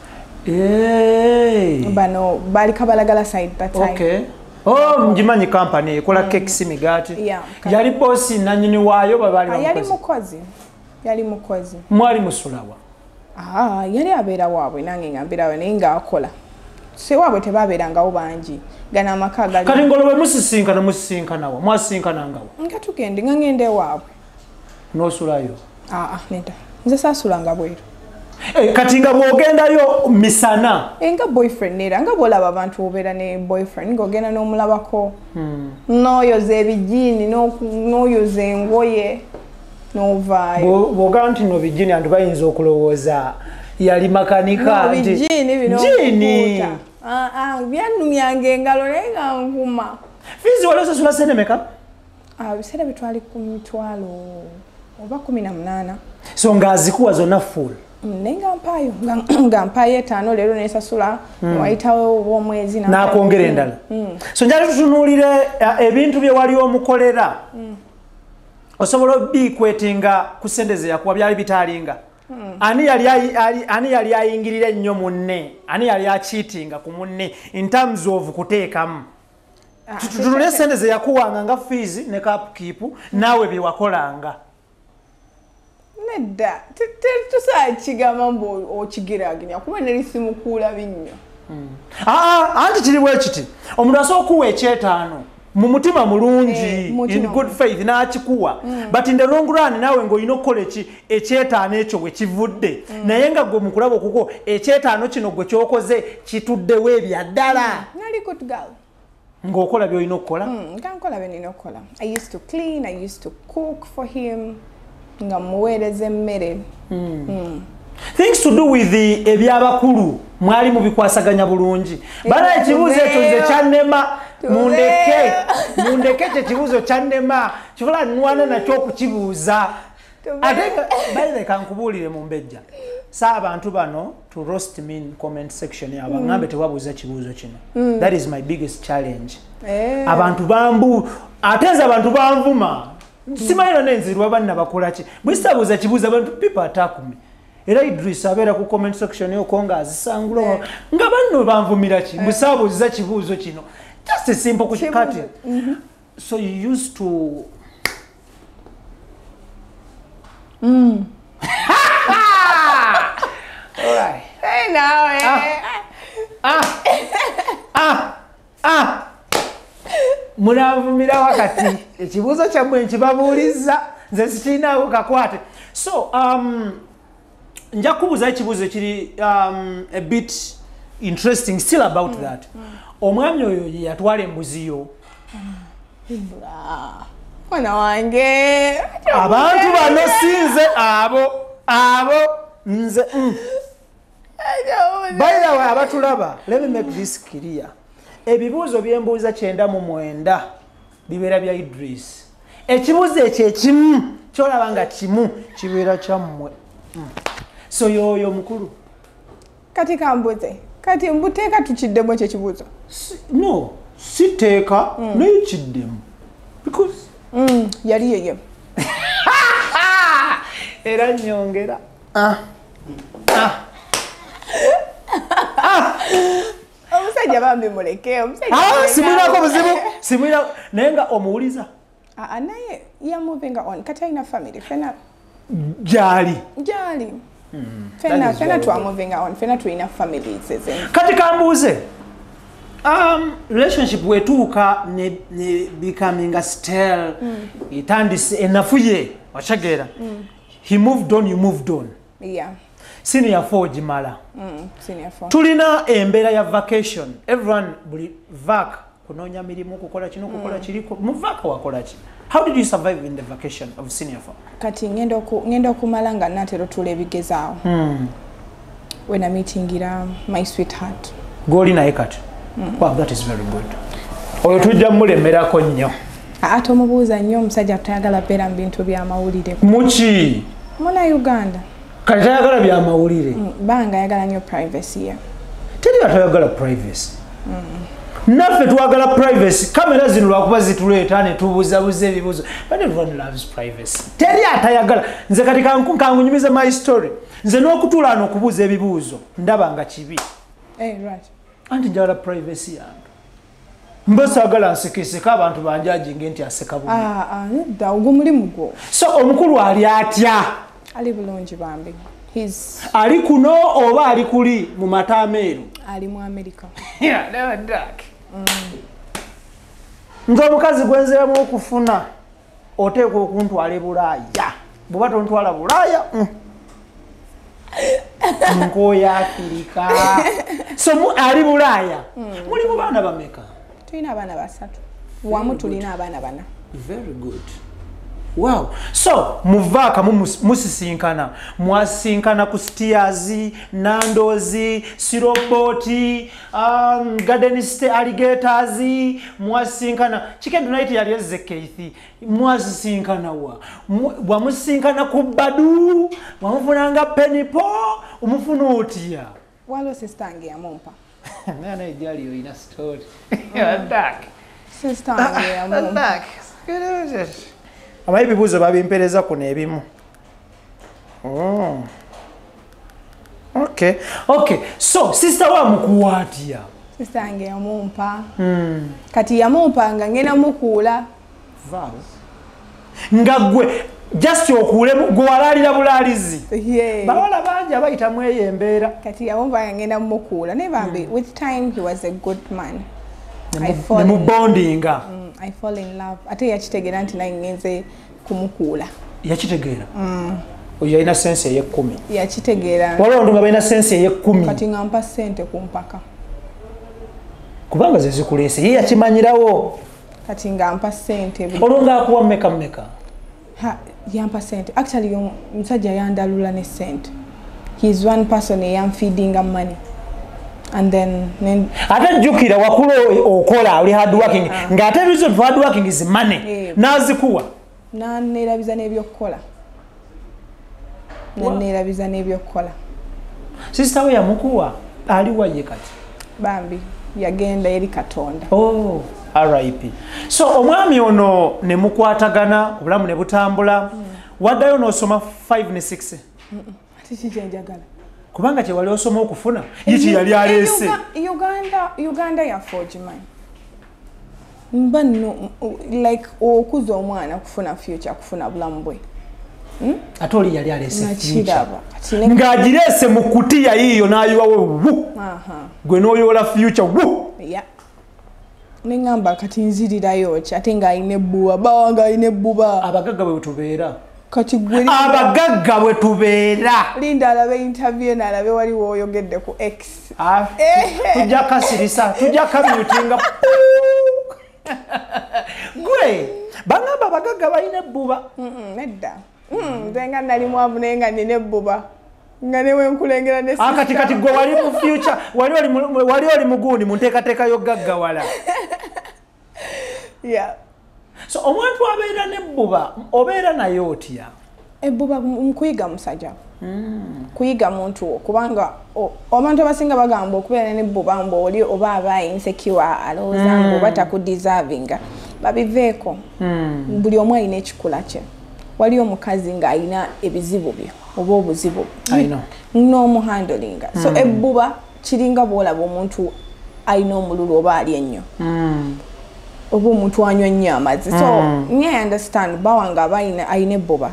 Eh, bano baali kabalagala side that time okay. Oh ngimanyi kampani ekola kekisi migaati Yeah. yali boosi nanyini waayo Ah, babaali yali bamukozi mukozi. Yali mukozi. Mwali musulawa. Ah, yali abeera waabwe nange nga mbeerawe naye ngaakola sewaabwe tebaabeerangawo bangi. Gana amaka kati gali ngolo bwe musisinkana musisinkanawa mwasisinkanangawo nga tugende nga ngende waabwe. N'osulayo? Aa nedda nze saasulanga bweru Eh, kati nga bw'ogendayo misana. Eh, nga boyfriend neera nga bwolaba abantu obeera ne boyfriend ng'ogenda n'omulabako. N'oyoza ebijiini n'oyoza engoye n'ovaayo. Bw'o- bw'ogamba nti no bijini antu bayinza okulowooza. Yali makanika nti bijiini Jiini. Ah, ah, byannumyanga engalo naye nga nkuma. Fiizi wali osasula sente meka Ah, biseera bitwali ku mitwalo oba kumi na munaana. So ng'azikuwa zonna full? Mm, naye nga mpaayo nga- *coughs* nga mpaayo etaano leero nesasula wayitawo omwezi n'akwongera endala. So njala tutunuulire eh, ebintu bye wali omukolera. Osobola obikwetinga ku sente ze yakuwa byali bitaalinga ani yali ayi- ali- ani yali ayingirira ennyo munne? Ani yali akiitinga ku munne? In terms of kuteekamu. Tutunule sente ze yakuwanga nga fees ne capkeep naawe bye wakolanga. Nedda tusaa kigamba mbu okigiraganya kuba neri simukuulabi nnyo Aa, anti kiri bwe kiti? Omuntu asobola okuwa ekyetaano mu mutima mulungi Eh, in good faith n'akikuwa. But in the long run naawe ng'olina okukola ekyetaano ekyo bwe kivudde. Naye nga gwe mu kulaba okuko ekyetaano kino gwe kyokoze kituddewo ebya ddala nali good girl. Ng'okola by'olina okukola? Mm, nga nkola bye nina okukola. I used to clean i used to cook for him nga muweereza emmere. Things to do with the- ebyabakulu mwali mubikwasaganya bulungi. Bala Eh, ekibuuzo ekyo nze kyannema mundeke! Mundeke ekyo ekibuuzo kyannema kibula nwana nakyo okukibuuza ate baire kankubuulire mu mbejja. Sa abantu bano to roast me in comment section yabo baŋŋambe tewabuuza kibuuzo kino. That is my biggest challenge. Eh. abantu bambu ate nze abantu banvuma simanyi nona enzirwa banna bakolaki bwe sitabuuza kibuuzo abantu people attack me. Era idris abeera ku comment section yoko nga azisangula Eh. nga banno banvumira ki? Bwe saabuuziza kibuuzo kino just a simple Kibuuzo. kati. So you used to *laughs* Alright. Eh, naawe Ah, munanvumira wakati. Ekibuuzo kyammwe nkibabuuliza nze sikirinaako kakwate. So um, nja kubuuza ekibuuzo ekiri um, a bit interesting still about mm. that omwami oyo ye yatwala embuziyo Bra. mwana wange abantu bano sinze abo abo nze mm. way abatulaba let me make this clear. Ebibuuzo byembuuza kyenda mu mwenda bibeera bya idris. Ekibuuzo ekyo ekimu kyolaba nga kimu kibeera kyammwe Mm. so yoyo mukulu. Kati kambuze kati mbuteeka tukiddemu ekyo ekibuuzo Si- no siteeka naye kiddemu. Because Mm, yali yeye *laughs* era nyongera. Omusajja bambi muleke omusajja Ah, muleke. simwinako buzibu simwina naye nga omuwuliza. Ah, ah, naye ya moving on kati alina family fena gyali. Gyali fena is fena very twa good. moving on fena tulina families ezenzi kati kambuuze um, relationship wetuuka ne, ne becoming a stel etandise enafu ye. Wakitegera he moved on you moved on. Yeah. Senior fo ogimala mm, senior four. Tulina embeera ya vacation. Everyone buli vac kunoonya mirimu kukola kino kukola kiriko. Mu vac wakola ki how did you survive in the vacation of senior fo kati ngenda oku- ngenda okumala nga natera otula ebigezaawo when I'm meeting my sweetheart. Gwoli naye kati wow that is very good. Oyo tujja mulemerako nnyo. Ate omubuuza nnyo omusajja tayagala beera mu bintu byamawulire muki muna uganda. Kati tayagala byamawulire Mm, banga ayagala nnyo privacy ye. Teri atayagala privacy naffe twagala privacy. Kamera zino lwakuba zituleeta ne tubuzabuza ebibuzo but everyone loves privacy. Teri atayagala. Nze kati kanku- kangunyumize my story. Nze n'okutuula ano okubuuza ebibuuzo ndaba nga kibi. Eh, right. anti njagala privacy yange. Mba saagala nsekeseka abantu banjajinge nti aseka bubi. Ah, ah, nedda ogwo mulimu gwo. So omukulu ali atya? Ali bulungi bambi. He's- ali kuno oba ali kuli mu mata ameeru? ali mu dark. *laughs* nze omukazi gwenziramu okufuna oteekwa okuntwala e bulaaya. Bweba tontwala bulaaya mm. nkoya afirika so mu- ali bulaaya mulimu baana bameka? Tulina abaana basatu? Wamu tulina abaana bana. Very good wow. So muvaaka mumus- musisinkana. Mwasinkana ku steers nandozi siroboti um, garden st alligators mwasinkana. Chicken tonight yali ezze keithi mwasisinkana wa? Mu- bwamusinkana ku badu bwamufunanga penipo omufuna otya? Waliwo sisitange yamumpa. *laughs* Naye ejali oyina story. *laughs* Attack. sisitange yamumpa abaye ebibuuzo babimpereza kuno ebimu Oh. okay. Okay. So sister wamukuwa atya sisitange yamumpa. Kati yamumpa nga ngenda mukuula. Nga gwe just okuulemu gwe walaalira bulaalizi. Bawala bangi abayitamu eyo embeera. Kati yamumpa nga ngenda mukuula. Naye bambi with time he was a good man nemubondinga Mm, I fall in love. Ate yakitegeera nti naye ngenze kumukuula. Yakitegeera? Oyo yalina sensi ey'ekkumi. Yakitegeera. Waliwo bantu nga balina sensi ey'ekkumi. Kati nga mpa ssente ku mpaka. Kubanga ze zikuleese ye yakimanyirawo. Kati nga mpa ssente olwo ngaakuwa mmeka mmeka? Ha, yampa ssente. Actually omusajja yandalula ne ssente. Heis one person eyamfeedinga money and then ne- ate jjukira wakulu okola oli hardworking ng'ate ebizo of hardworking is money. Eh. n'azikuwa. Naneerabiza n'ebyokukola. Naneerabiza n'ebyokukola. Sisita we yamukuwa aliwa ye kati? Bambi yagenda eri katonda. Oh, rip so omwami ono ne mukwatagana obulamu ne butambula. Waddayo n'osoma 5 ne 6 ate kikyenjagala kubanga kyewali osoma okufuna ye kye yali aleese. Uga- uganda uganda yafe ogimanyi. Mba nno like okuza omwana kufuna future kufuna bulamu bwe. Ate oli yali ne- ng'agireese mu kutiya yiiyo n'ayiwawe wu. Aha, gwe n'oyola future wu. Yeah. neŋŋamba kati nzirirayo ki? Ate ng'alina ebbuba bawanga alina ebbuba. Abagagga bwe tubeera kati gwe abagagga bwe tubeera. Linda alabe interview naalabe waliwo oyogedde ku x. Ah, tujja kasirisa tujja kamyutinga *laughs* gwe bagamba abagagga balina ebbuba. Nedda. Nze nga nali mwavu naye nga nina ebbuba. Nga newenkulengera ne Ah, kati gwe wali mu future wali oli mu- wali oli mugundi mu nteekateeka y'ogaggawala *laughs* Yeah. So omuntu abeera n'ebbuba obeera naye otya? Ebbuba nkuyiga musajja. Kuyiga muntu wo kubanga abantu abasinga bagamba okubeera nebbuba mbu oli oba aba insecure alowooza ngu oba takudeservinga babiveeko. Buli omu alina ekikula kye. Wali omukazi ng'alina ebizibu bye oba obuzibu n'omuhandolinga so ebbuba kiringa bwolaba omuntu alina omululu oba ali ennyo oba omuntu anywa nnyo amazzi. So nye I understand bawanga aba alina- alina ebbuba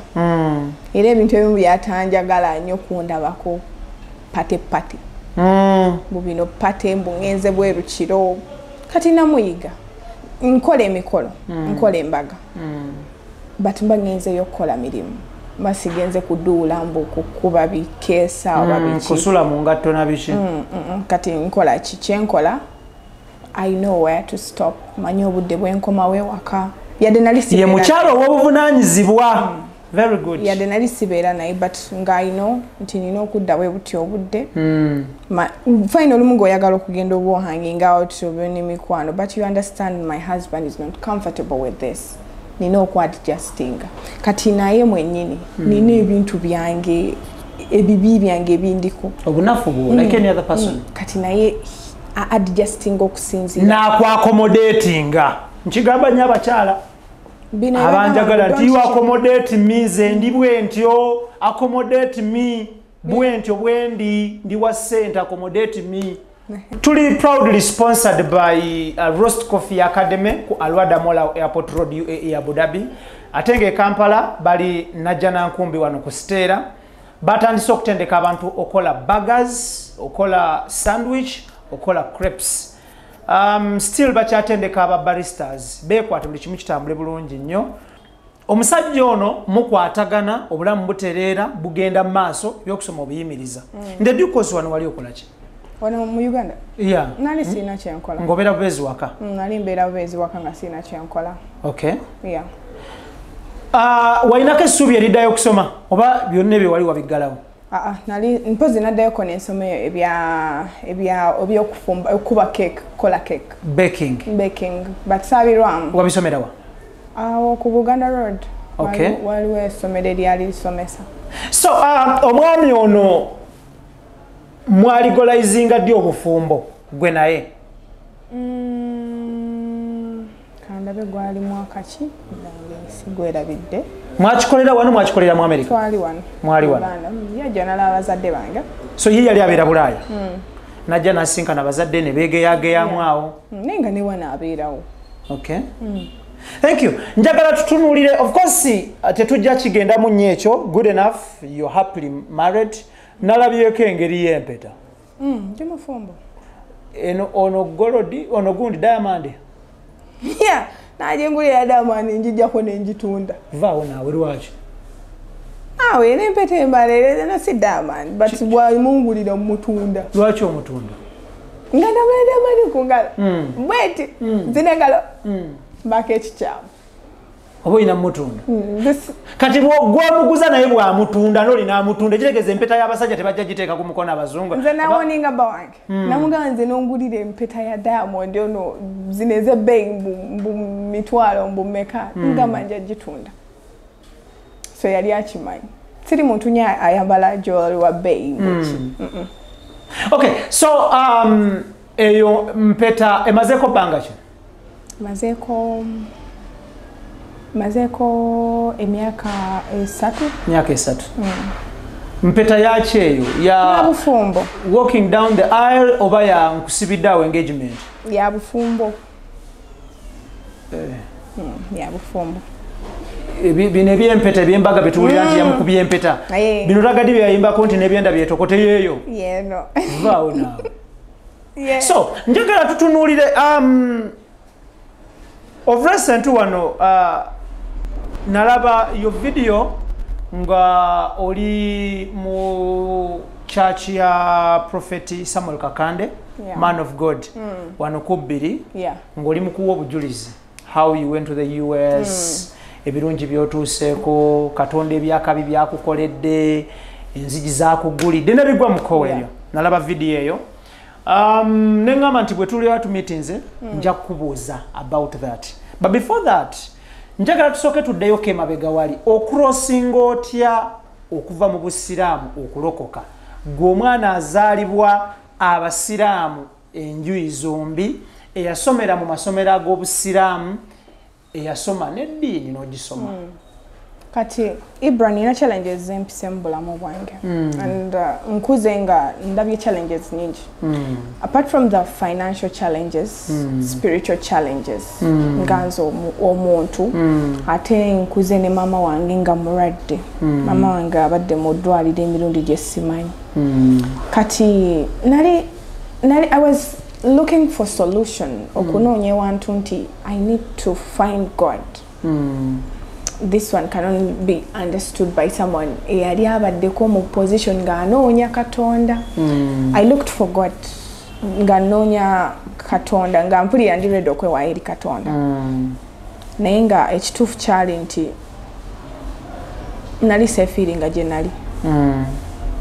era ebintu ebimu byatanjagala nnyo kundabako pate pate. Mu bino pate mbuŋŋenze bwerukiro kati namuyiga nkola emikolo nkola embaga. But mba ŋŋenzeyo okukola mirimu. Mba sigenze kuduula mbu kukuba bikeesa oba biki. kusula mu ngatto na biki. Mm, mm, mm. kati nkola ki? Kyenkola i know where to stop. Manyi obudde bwenkomawo ewaka yadde nali ye mukyalo ow'obuvunanyizibwa very good. Yadde nali sibeera naye but nga ino nti nina okudda bwe buti obudde. Ma- fine olumu ng'oyagala okugenda oba ohanging out obe n'emikwano but you understand my husband is not comfortable with this. Nina okwadjustinga kati naye mwennyini nina ebintu byange ebibi byange ebindiko. Obunafu bwo like any other person. Kati naye adjusting okusinziira. N'akwakomodatinga nkigamba nnyo abakyala. Abanjagala don't accommodate me nze ndi bwe ntyo. Accommodate me bwe ntyo bwe ndi. Wa ssente accommodate me *laughs* tuli proudly sponsored by uh, roast coffee academy ku alwada mola airport road uae abu dhabi. Ate nga e kampala bali najja nankumbi wano ku siteera batandise okutendeka abantu okola burgers okola sandwich okola crepes. Um, still bakyatendeka aba baristas bekwate buli kimu kitambule bulungi nnyo. Omusajja ono mukwatagana obulamu butereera bugenda mu maaso byokusoma obuyimiriza. Nde dukosi wano wali okola ki? Wano mu uganda? Yeah. nali siina kyenkola ng'obeera bubeezi waka? Mm, nali mbeera bubeezi waka nga siina kyenkola okay. Yeah. uh, walinako essuubi eriddayo okusoma? Oba byonna ebyo wali wabiggalawo nali mpozi naddayoko n'ensoma eyo ebyokufumba okuba cake kola cake. Baking. Baking. But saabirwamu wabisomerawa awo ku buganda road. Waliwo essomero eryali lisomesa so omwami ono mwaligolizinga ddi obufumbo gwe naye? Mm, kandabe gwali mwaka ki? Nange sigwerabidde mwakikolera wano mwakikolera mu wano. Mwali wano. Uganda. Mm, yajja nalaba abazadde bange. So ye yali abeera bulaaya? Najja nasinkana abazadde ne beegeyageyamu awo. Mm, naye nga ne wano abeerawo. Okay thank you. Njagala tutunuulire of course uh, tetujja kigendamu nnyo ekyo. Good enough. You're happily married. Nalabyeko engeri y'empeta. Mm, ndi mufumbo. Eno ono golodi ono gundi diamond. Yeah, najengulira damani njijjako nenjitunda vaawo naawe lwaki awe era empeta embala eno si damani but bwamungulira mumutunda lwaki omutunda? Nga ndamala damani ku ngalo? Bweti? Zina engalo mbako ekikyamu oba olina mutunda Mm, this- kati gwomuguza naye bwamutunda nolina amutunda ekitegeeza empeta y'abasajja tebajja giteeka ku mukono abazungu. Nze nawoninga bba wange. Namugamba nze nongulira empeta ya diamond ono zino ezebbeeyi mbu mitwalo mbu meka ngamba nja gitunda. So yali akimanyi. Siri muntu nye ayambala jewelry wa bbeeyi mbuki okay so um, eyo mpeta emazeeko bbanga ki? Mazeeko mazeeko emyaka esatu myaka esatu mpeta yaki eyo ya yabufumbo walking down the aisle oba ya nkusibidde awo engagement yabufumbo Eh, yabufumbo ebi- bino ebyempeta ebyembaga betuwulira nti yamukubye empeta bino tagadi byeyayimbako nti nebyenda byetokoteyeeyo yeno vaawo naawe *laughs* Yeah. so njagala tutunuulire um, of recent wano uh, nalaba yo video nga oli mu church ya prophet samuel kakande Yeah. man of god wano kubbiri yeah. ng'oli mu kuwa obujulizi how you went to the us ebirungi byotuuseeko katonda ebyakabi byakukoledde enzigi zakugulidde nebigwa mu kkowa Yeah. ebyo nalaba vidiyo eyo. Um, neŋŋamba nti bwe tuliwa tumitinze nja kukubuuza about that. But before that njagala tusooke tuddeyoko emabega wali okurosinga otya okuva mu busiraamu okulokoka? Gwe omwana azaalibwa abasiraamu enjuyi zombi eyasomera mu masomero ag'obusiraamu eyasoma n'eddiini n'ogisoma kati ibra nina challenges empise mu bulamu bwange and uh, nkuze nga ndabye challenges nyingi. Apart from the financial challenges spiritual challenges nga nze omu- omuntu ate nkuze ne maama wange nga mulwadde maama wange abadde mu ddwaliro emirundi gye simanyi. Kati nali nali i was looking for solution okunoonya ewantu nti i need to find god this one can only be understood by someone. Eyali abaddeko mu position ng'anoonya katonda. I looked for god nga nnoonya katonda nga mpulira ndi ready okwewaayo eri katonda. Naye nga ekituufu kyali nti nali seefiiringa gye nali.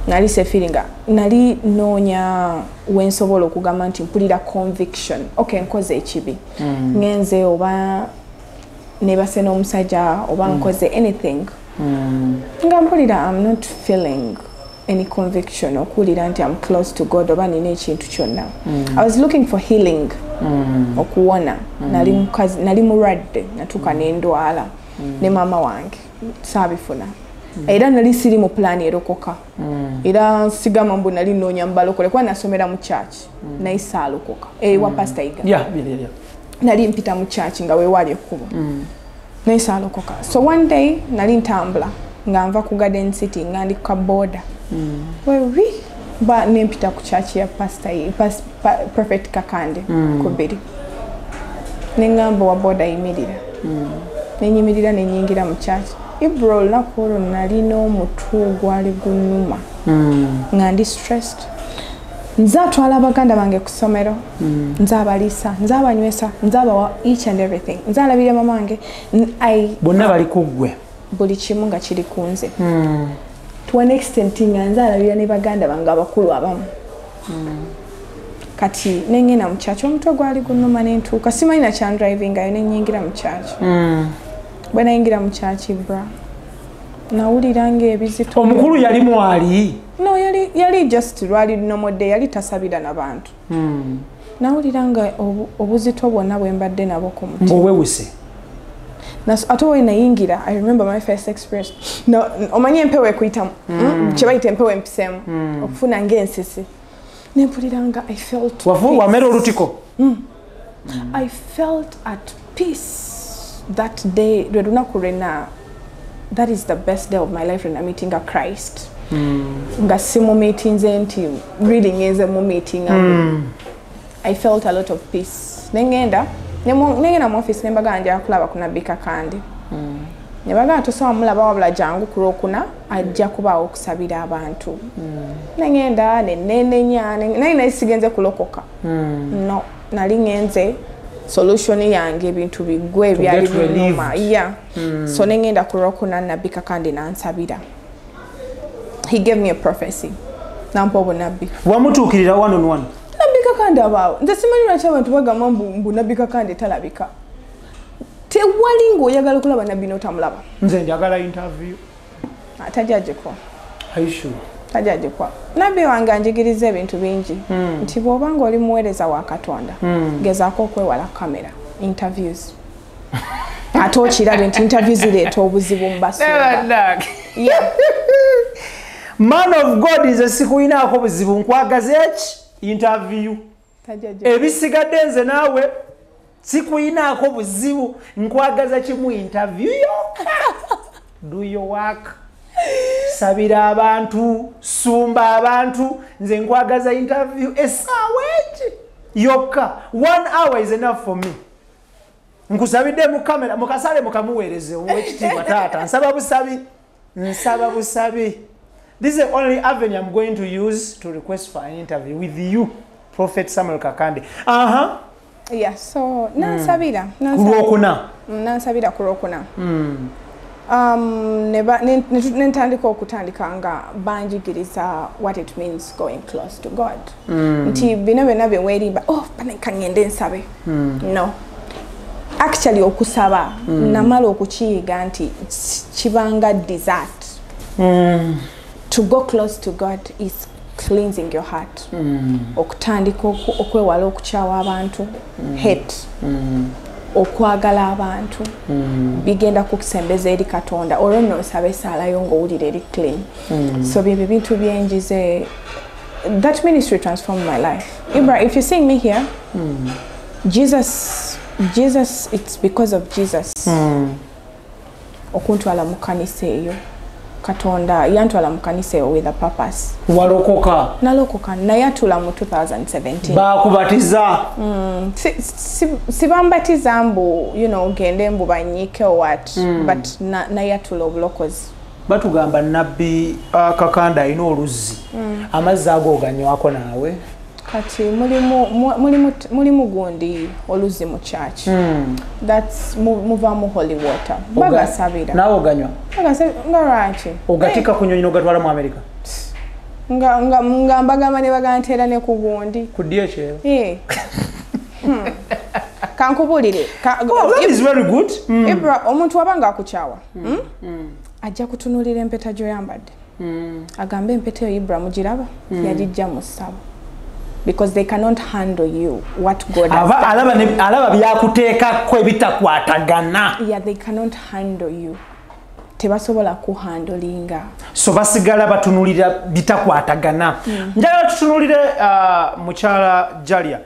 Nali seefiiringa nali noonya wensobola okugamba nti mpulira conviction. Ok nkoze ekibi. Ngenze oba nebase n'omusajja oba nkoze anything nga mpulira i'm not feeling any conviction okuwulira nti i'm close to god oba nina ekintu kyonna. I was looking for healing okuwona. Nali mulwadde natuuka nendwala ne maama wange saabifuna. Era nali siri mu pulaani erokoka. Era sigamba mbu nali noonya mubalokole kuba nasomera mu church naye saalokoka ewa pasita iga nali mpita mu church nga weewali ekkubo. Naye saalokoka so one day nali ntambula nga nva ku garden city nga ndi ku kaboda wewi ba nempita ku church ya pastor pas- pa- prophet kakande ku bbiri neŋŋamba wa boda yimirira. Nenyimirira nenyingira mu church. Ibro olunaku olwo nalina omutwe ogwali gunnuma. Nga ndi stressed nze atwala baganda bange ku ssomero. Nze abaliisa nze abanywesa nze abawa each and everything. Nze alabirira mama wange N- I- bonna bali ku ggwe. Buli kimu nga kiri ku nze. To an extent nga nze alabirira ne baganda bange abakulu abamu. Kati nengenda mu kyaki omutwe gwali gunnuma nentuuka simanyi nakyandrivingayo nenyingira mu kyaki bwe nayingira mu kyaki bra nawulira ngaebizito omukulu yali mwali no yali, yali just lwali nomodde yali tasabira na bantu. Nawulira nga obu- obuzito bwonna bwe mbadde nabo ku Nas- ate we nayingira i remember my first experience. No, omanyi empewo ekuyitamu mm. kyebayita empewo empiseemu okufuna ngaensisi nempulira nga i felt wamera olutiko? I felt at peace that day lwe lunaku lwena that is the best day of my life lwena meetinga christ nga simumiitinze nti really ngenze mumiitinga i felt a lot of peace. Nengenda nemu- nengenda mu office nembaga njala kulaba ku nabbi kakandi nebagaa tosobola mulaba wabula jangu ku lwokuna ajja kubaawo okusabira abantu. Nengenda nenenenya ne- naye naye sigenze kulokoka. No nali ngenze solution yange ebintu bigwe ebyali binuma yeah. So nengenda ku lwokuna nabbi kakandi nansabira he gave me a prophecy. Nampa obunabbi wamutuukirira one on one? Nabbi kakande abaawo. Nze simanyi lwaki abantu bagamba mbu mbu nabbi kakande talabika. Tewali ng'oyagala okulaba nabbi n'otamulaba. Nze njagala interview. Tajajeko aishu tajajekwa nabbi wange anjigiriza ebintu bingi. Nti bw'obanga oli muweereza wa katonda gezaako okwewala kamera interviews. Ate okirabe nti interview zireeta obuzibu mu basumba. *laughs* man of god nze sikuyinaako buzibu. Nkwagaza eki interview. Ebisigadde nze naawe sikuyinaako buzibu. Nkwagaza kimu interview yokka *laughs* do your work. Sabira abantu sumba abantu. Nze nkwagaza interview. Essaawa eki? Yokka. One hour is enough for me. Nkusabidde mu kamera mukasale mukamuweereze. Owekitiibwa taata. Nsaba busabi. Nsaba busabi this is the only avenue i'm going to use to request for an interview with you prophet samuel kakande. Aha yeah so nansabira lwokuna Mm, nansabira ku lwokuna um, ne ba- ne- ne- nentandika okutandika nga banjigiriza what it means going close to god. Nti bino byonna byeweerimba oh baneka ngende nsabe. No. Actually okusaba namala okukiyiga nti ki- kibanga desert to go close to god is cleansing your heart. Okutandika oku- okwewala okukyawa abantu hate okwagala abantu bigenda kukusembeza eri katonda. Olwo nno nsaba esaalayo ng'owulira eri clean. So byebyo bintu byenjize that ministry transformed my life. Ibra if you seeing me here jesus jesus it's because of jesus. Okuntwala mu kanisa eyo katonda yantwala mu kanisa eyo with a purpose. Walokoka. Nalokoka naye atula mu 2017 bakubatiza. Si- si- sibambatiza mbu you know gende mbu banyike what but na- naye atula obulokozi. Batugamba nabbi uh, kakanda alina oluzzi. Amazzi ago oganywako naawe kati mulimu gundi oluzzi mu church. Thats mu- muvaamu holy water. Bagasabira. naawe oganywa? Nga lwaki? Ogatika ku nyonyi nogatwala mu amerika nga mbagamba ne baganteera ne ku gundi. Ku ddi ekyero Eh. Hmm. kankubuulire. Ka- *laughs* that is very good. Mm. ibra omuntu waba nga akukyawa hmm? ajja kutunuulira empeta gy'oyambadde. Agambe empeta eyo ibra mugiraba yagijja mu ssabo because they cannot handle you. What god has alaba alaba byakuteekako ebitakwatagana. Yeah they cannot handle you. Tebasobola kuhandolinga so basigala batunulira bitakwatagana. Njagala tutunulire uh, mukyala jalia.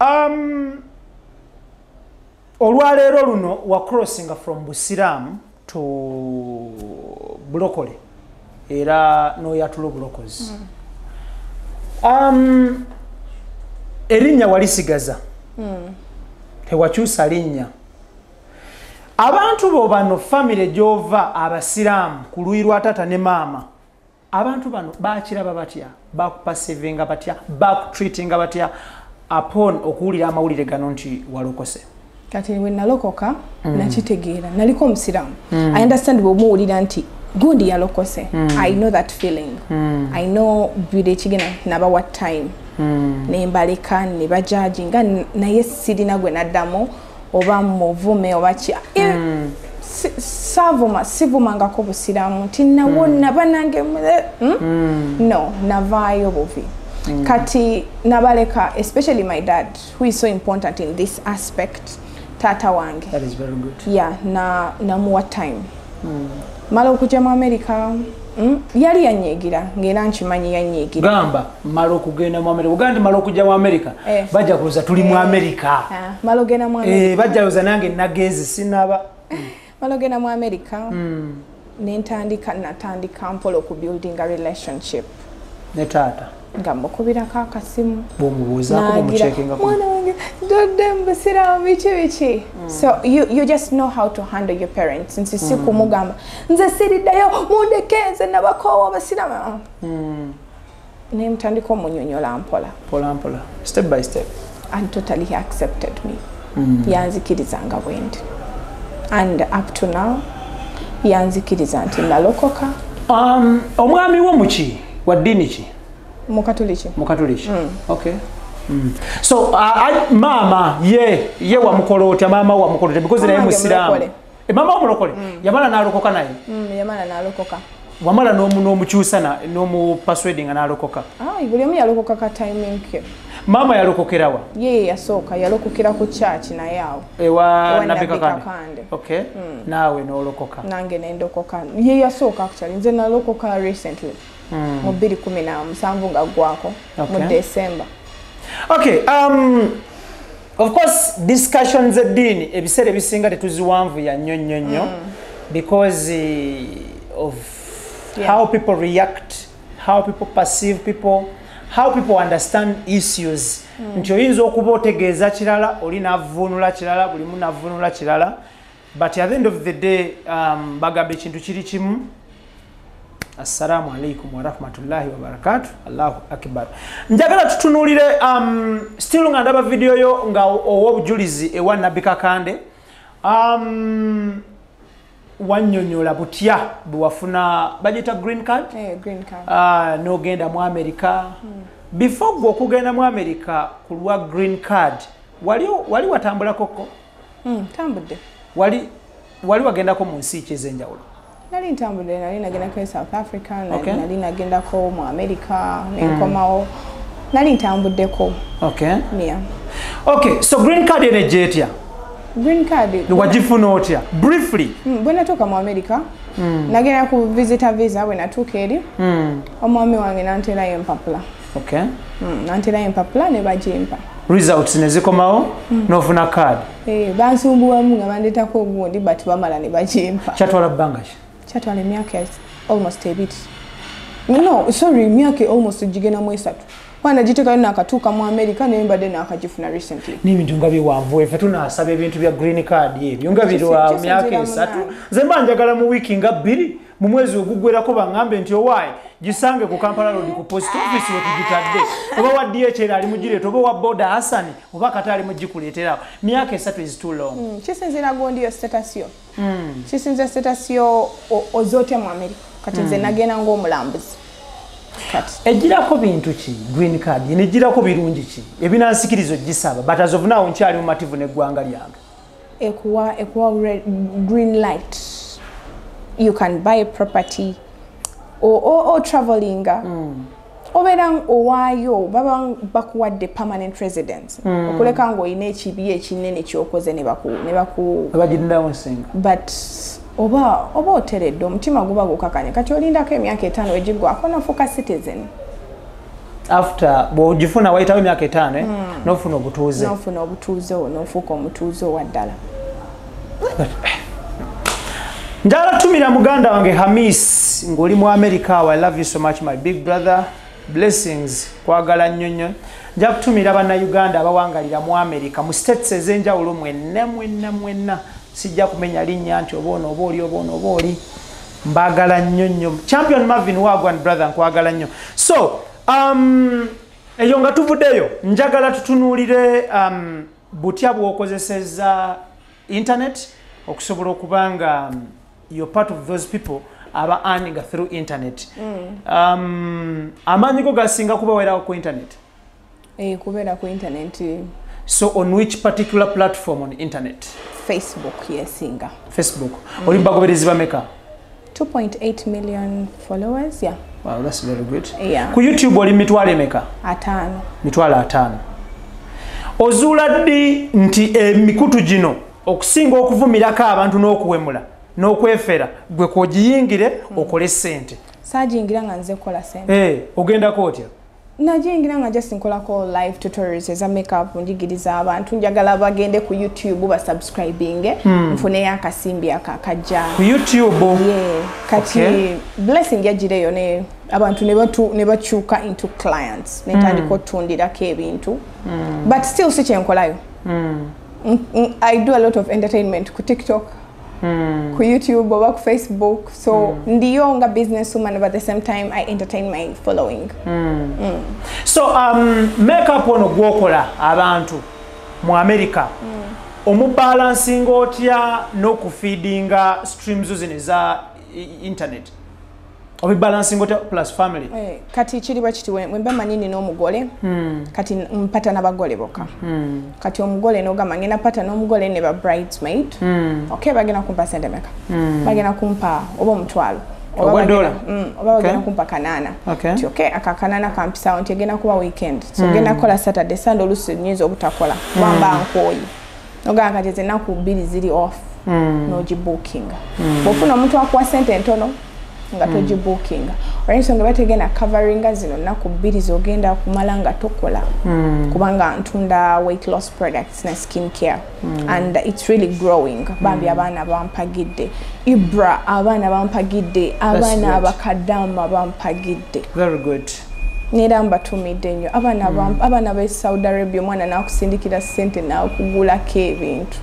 Um, olwaleero luno wacrossinga from busiraamu to bulokole era noyatula obulokozi. Um, erinnya walisigaza tewakyusa linnya. Abantu bo bano famire gyova abasiraamu ku luyi lwa taata ne maama abantu bano bakiraba batya? Bakupasivinga batya? Bakutreatinga batya? Upon okuwulira amawulire gano nti walokose. Kati bwe nalokoka nakitegeera. Naliko omusiraamu. I understand bwemuwulira nti gundi yalokose. I know that feeling. I know bwire ekigenda naba what time nembaleka ne bajajinga naye sirina gwe naddamu oba muvume oba ki Eh, si- saavuma sivumangako busiraamu nti nawo naba nange eh, hmm? no navaayo buvi. Kati nabaleka especially my dad who is so important in this aspect taata wange. That is very good. Ya na namuwa time mala okujja mu america mm, yali yanyigira ngaera nkimanyi yanyigira. Gamba mala okugenda mu amerika uganda nti mala okujja mu amerika Eh. bajja kuloza tuli mu amerika Ah, mala ogenda mu Eh, bajja loza nange nagezi sinaba. *laughs* Mala ogenda mu america nentandika natandika mpola okubuildinga relationship. Ne taata nga mukubirako akasimu bwomubuuzaako nagira bwomucekinga mwana wange dodde mbusiramu biki biki? So you, you just know how to handle your parents. Nsi si kumugamba nze siriddayo mundeke nze nabakoowa abasiramu nemutandika omunyonyola mpola. Mpola mpola. Step by step. And totally accepted me. Yanzikirizanga bwendi and up to now yanzikiriza nti nalokoka. Um, omwami wo muki wa ddiini ki mukatuliki mukatuliki okay Mm. so uh, uh, maama ye ye wamukola otya maama wo wamukola otya because naye Maama wange musiraamu. mulokole. Eh, maama mulokole? Yamala n'alokoka naye? Mm, yamala nalokoka. Wamala n'omu- n'omukyusa na- n'omupaswedinga n'alokoka? Buli omu yalokoka ka timing ke. Maama yalokokerawa ye yasooka yalokokera ku church naye awo. Ewa Ewa nabbi Nabbi kakande. Kakande. okay naawe n'olokoka. Nange nendokoka ye yasooka actually nze nalokoka recently mu 2017 nga gwako Okay. mu december. Okay um, of course discussion z'eddiini ebiseera ebisinga tetuziwanvuya nnyo nnyo nnyo because uh, of Yeah. how people react how people perceive people how people understand issues. Nti oyinza okuba otegeeza kirala oli navvuunula kirala bulimu navvuunula kirala but at the end of the day um, bagamba ekintu kiri kimu assalamu alaikum warahmatullahi wabarakatu allahu akbar. Njagala tutunulire um, still nga ndaba vidiyo yo nga owa obujulizi ewa nabbi kakande. Um, wannyonnyola butya bwewafuna bagita green card? Eh, green card. uh, n'ogenda mu america. Before gwe okugenda mu america ku lwa green card wali, wali watambulakoko Mm, tambudde. Wali, wali wagendako mu nsi ki ez'enjawulo nali ntambudde nali nagendako e south africa nali- nagendako mu america nenkomawo nali ntambuddeko okay. so green card ene gyetya green card. Wagifuna otya? Briefly. Mm, bwe natuuka mu america nagenda ku visitor visa bwe natuuka eri. Mm. omwami wange nanterayo empapula. Okay. Mm, nanterayo empapula ne bagimpa. Results nezikomawo nofuna card? Eh, bansumbuwamu nga bandeetako ogundi but bamala ne bagimpa. Kyatwala bbanga ki emyaka miaka almost bit. No sorry miaka almost jigena esatu kuba nagiteekayo nakatuuka mu america naye mbadde nakagifuna recently. N'ebintu nga biwanvu efe tunasaba ebintu bya green card ebyo nga birwa myaka esatu munaana. nze mba njagala mu wiiki nga bbiri mu mwezi ogugwerako baŋŋambe nti owaayi gisange ku kampala road ku post office wetugitadde oba wa dhl ali mugireeta oba wa boda hasani oba kata ali mugikuleeterawo myaka esatu is too long. Mm, kisinzira gondiyo status yo kisinzira status yo o- ozootya mu america. Kati nze nagenda ngaomulambuzi kati. Egirako bintu ki green card? Negirako birungi ki? Ebinansikiriza ogisaba but as of now nkyali mumativu neggwanga lyange. Ekuwa green light you can buy a property o, o, o travelinga obeera owaayo baba bakuwadde permanent residence. Okuleka ngaolina ekibi ekinene kyokoze ne baku, ne baku. Abagirindawo nsinga but oba oba oteredde omutima guba gukakanya kati olindako emyaka etaano wegiggwako nofuuka citizen. After bwogifuna wayitawo emyaka etaano eh, nofuna obutuuze. Nofuna obutuuze nofuuka omutuuze owa njagala tumira muganda wange hamis ng'oli mu america awo i love you so much my big brother. Blessings kwagala nnyo nnyo nja kutumira bannayuganda abawangalira mu america mu states ez'enjawulo mwenna mwenna mwenna. Sijja kumenya linnya nti oba ono oba oli oba ono oba oli. Mbaagala nnyo nnyo champion marvin wagwan brother nkwagala nnyo. So um, eyo nga tuvuddeyo njagala tutunuulire um, butya bw'okozeseza internet okusobola okuba nga um, you're part of those people aba earninga through internet. Um, amaanyi go gasinga kubaweerawo ku internet. Eh, kubeera ku internet so on which particular platform on internet? Facebook yesinga facebook. Oli mubagoberezi bameka 2.8 million followers yeah. Wow, that's very good. Yeah. Ku youtube oli mitwalo emeka ataano. Mitwalo ataano. Ozuula ddi nti emikutu gino okusinga okuvumirako abantu n'okuwemula n'okwefera gwe kwogiyingire okole sente saagiyingira nga nze kukola sente Eh, ogendako otya? Nagiyingira nga just nkolako live tutorials eza makeup njigiriza abantu njagala bagende ku youtube basubscribinge nfuneyo akasimbi aka akajja ku youtube? Yeah, kati Okay. blessing yagireyo ne abantu ne bakyuka into clients netandika otundirako ebintu. But still si kyenkolayo Mm, mm, i do a lot of entertainment ku tiktok ku youtube oba ku facebook. So ndiyo nga business woman but at the same time i entertain my following. So um, makeup ono gwokola abantu mu america. Omubalansinga otya n'okufiidinga streams zo zino eza internet obibalansinga otya plus family. Eh, kati kiriba kiti we- wemba manini n'omugole kati n- mpata n'abagole bokka kati omugole nogamba ngenda pata n'omugole ne ba bridesmaid. Okay bagenda kumpa sente meka bagenda kumpa oba omutwalo. Oba bagenda-? Mm, kumpa kanaana Okay. Okay aka kanaana kampisawo nti egenda kuba weekend. So genda kukola saturday sunday oluusi nyinza obutakola. Wamba nkooyi. Nogamba kati ezo ennaku bbiri ziri off. N'ogibookinga bw'ofuna omuntu akuwa sente entono nga togibookinga olwensonga bategenda coveringa zino nnaku bbiri zogenda kumala nga tokola. Kubanga ntunda weight loss products na skin care. And it's really growing. Bambi abaana bampagidde. Ibra abaana bampagidde. Abaana good. abakadama bampagidde very good neera mbatumidde nnyo abaana ba- abaana b'e saudi arabia omwana n'akusindikira ssente n'akugulako ebintu.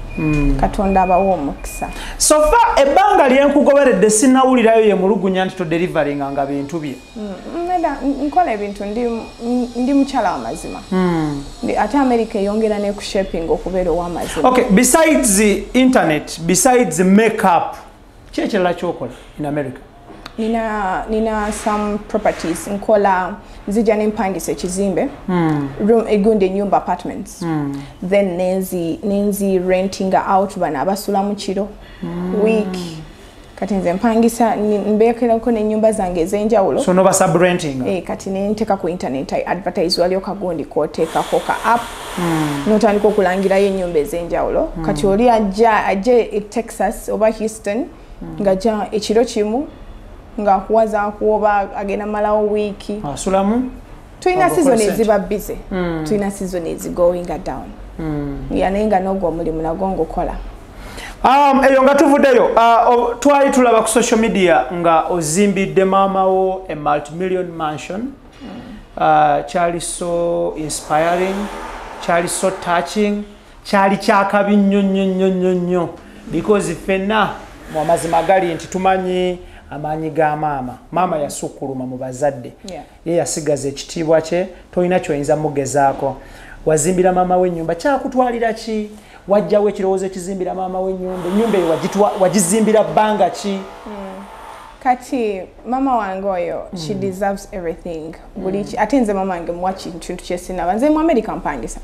Katonda abawa omukisa sofa ebbanga lyenkugoberedde sinawulirayo ye mulugunya nti toderivalinga nga bintu bye. Mm, nkola ebintu ndi mm, ndi mukyala w'amazima Ndi- ate america eyongera ne ku shaping okubeera ow'amazima okay besides the internet besides makeup ki ekirala kyokola in america nina nina some properties nkola nzija nempangisa ekizimbe room egundi enyumba apartments. Then nenzi nenzi rentinga out bano abasula mu kiro week. Kati nze mpangisa mbekerako nenyumba zange ez'enjawulo so noba subrentinga Eh, kati nenteka ku internet advertise waliyo kagundi koteekako ka app. Notandika okulangirayo ennyumba ez'enjawulo kati oli ajja ajje e texas oba houston. Ng'ajja ekiro kimu ng'akuwazaako oba agenda malawo wiiki. Asulamu tulina Oba season call center. eziba busy. Tulina season ezigoinga down. Ya naye nga n'ogwo omulimu nagwo ngukola Um, eyo nga tuvuddeyo uh, twali tulaba ku social media nga ozimbidde maamawo a multimillion mansion. Uh, kyali so inspiring kyali so touching kyali kyakabi nnyo nnyo nnyo nnyo nnyo. Because ffenna mu amazima gali nti tumanyi amaanyi ga maama. Maama yasukkuluma mu bazadde. Ye yasigaza ekitiibwa kye tolina kyoyinza mugezaako wazimbira maama w'ennyumba. Kyakutwalira ki? Wajjawo ekirowoozo ekizimbira maama w'ennyumba? Ennyumba eyo wagizimbira bbanga ki? Kati mama wange oyo she deserves everything. Buli ki ate nze mama wange muwa kintu kyesinaba nze mu america mpangisa.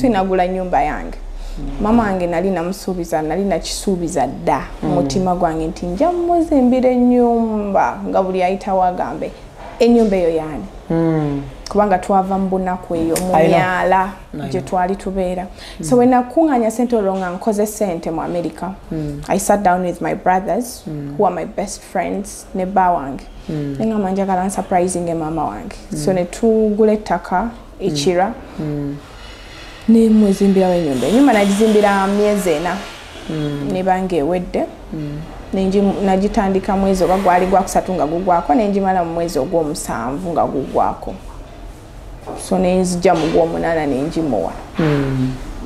Sinagula nyumba yange mama wange nali namusuubiza nali nakisuubiza dda mu mutima gwange nti nja muzimbira ennyumba nga buli ayitawo agambe ennyumba eyo yaani? Kubanga twava mu bunaku eyo mu myala gye twali tubeera. So we nakuŋŋanya sente olwo nga nkoze sente mu america i sat down with my brothers who are my best friends ne bba wange. Neŋŋamba njagala nsurprising maama wange. So ne tugula ettaka ekira ne mwezimbirawo ennyumba ennyumba nagizimbira myezi ena. Nebanga ewedde. Nenji- nagitandika mwezi oba gwali gwakusatu nga gugwako nenjimala mu mwezi ogw'omusanvu nga gugwako. So nenzija mu gw'omunaana nenjimuwa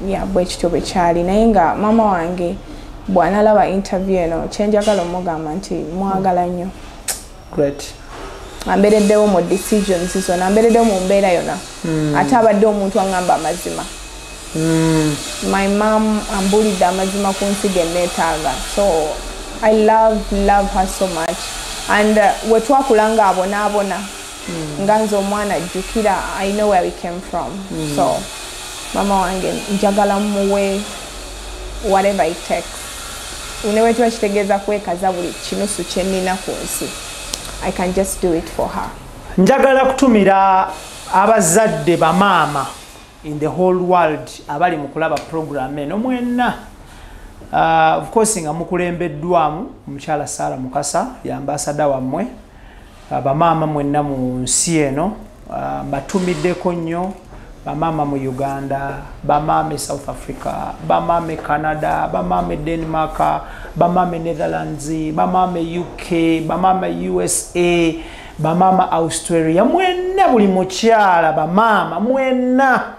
ya bwe kityo bwe kyali. Naye nga maama wange bw'analaba interview eno kyenjagala omugamba nti mwagala nnyo. Great. ambeereddewo mu decisions zonna ambeereddewo mu mbeera yonna. Ate abadde omuntu aŋŋamba amazima my mom ambulidde amazima ku nsi ge neetaaga so i love love her so much. And uh, we twakula nga abonaabona nga nze omwana ajjukira i know where we came from. So mama wange njagala muwe whatever it takes. Ne bwe kiba kitegeeza kwekaza buli kinusu kye nnina ku nsi i can just do it for her. Njagala kutumira abazadde bamaama in the whole world abali mu kulaba program eno mwenna. Uh, of course nga mukulembeddwamu omukyala sara mukasa yambasada wammwe uh, bamaama mwenna mu nsi eno mbatumiddeko nnyo bamaama mu uganda bamaama e south africa bamaama e canada bamaama e denmark bamaama e netherlands bamaama e uk bamaama e usa bamaama australia mwenna buli mukyala bamaama mwenna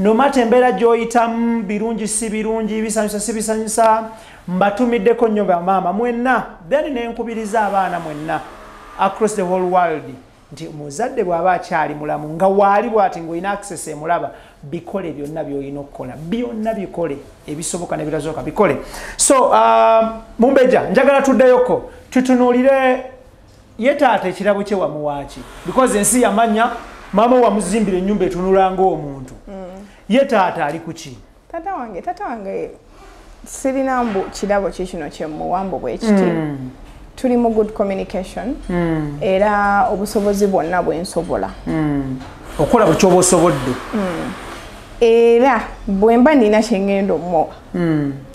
nomata embeera gy'oyitamu birungi si birungi bisanyusa si bisanyusa mbatumiddeko nnyo bamaama mwenna then nenkubiriza abaana mwenna across the whole world nti omuzadde bw'aba akyali mulamu nga waali bw'ati ng'olina access emulaba bikole byonna by'olina okukola byonna bikole ebisoboka nebitazooka bikole. So uh, mumbeja njagala tuddeyoko tutunuulire ye taata ekirabo kye wamuwaaki because ensi yamanya maama wamuzimbira ennyumba etunula ng'omuntu ye taata ali ku ki? Tata wange tata wange sirina mbu kirabo kikino kyemuwambu bwe kiti. Tuli mu good communication. Era obusobozi bwonna bwensobola okukola bwe kyoba osobodde? Era bwe mba nina kyengenda omuwa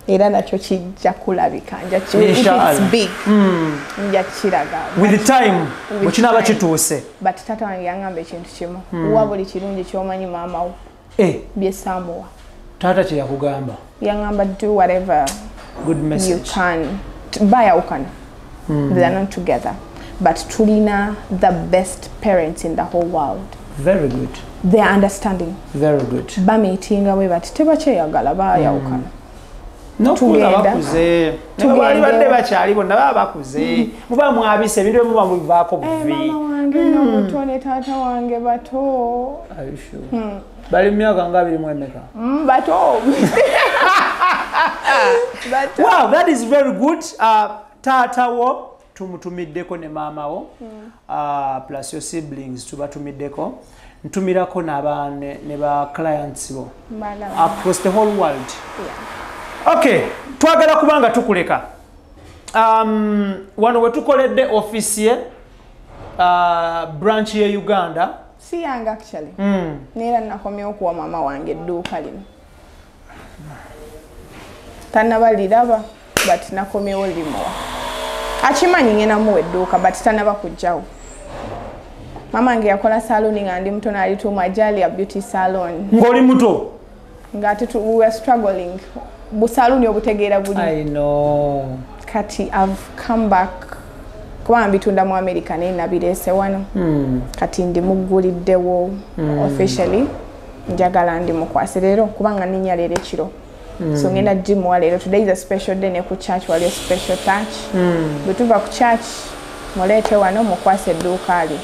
era nakyo kijja kulabika nja ki- if Inshallah. it's big nja kukiraga with time bwe With kinaaba time. kituuse. But tata wange yaŋŋamba ekintu kimu. Wa buli kirungi kyomanyi maama Eh, byesamuwa. Taata kye yakugamba. Yaŋŋamba do whatever good you message. can. T- bayawukana they are not together. But tulina the best parents in the whole world. Very good. They are understanding. Very good. Bameetinga bwe bati tebakyeyagala bayawukana bakuze. Tugende. bali badde bakyali bonna baba bakuze. Muba mwabise ebintu ebimuba mubivaako Eh, buvi. mama wange nomuto ne taata wange bato. You? Bali mu myaka nga abiri mu emeka Mm, bato *laughs* bato wow that is very good. Uh, taata wo tumutumiddeko ne maama wo. Uh, plus your siblings tubatumiddeko ntumirako naba ne, ne ba clients bo across the whole world. Yeah. okay twagala kubanga tukuleka. Um, wano wetukoledde office ye uh, branch ye uganda si yange actually. Mm. neera nakomyewo okuwa maama wange edduuka lino. Tanaba liraba but nakomyewo limuwa akimanyi ngenda muwa edduuka but tanaba kujjawo. Mama wange yakola saloni nga ndi muto nalituuma jalia beauty salon. Ng'oli muto? We were struggling. Busaluni obutegeera buli i know. Kati i've come back kuba mbitunda mu america naye nabireese wano. Mm. kati ndi mugguliddewo officially. Njagala ndi mukwase leero kubanga ninya leero ekiro. So ngenda gimuwa leero. Today is a special day ne ku church waliyo special touch. Bwe tuva ku church muleete wano mukwase edduuka lye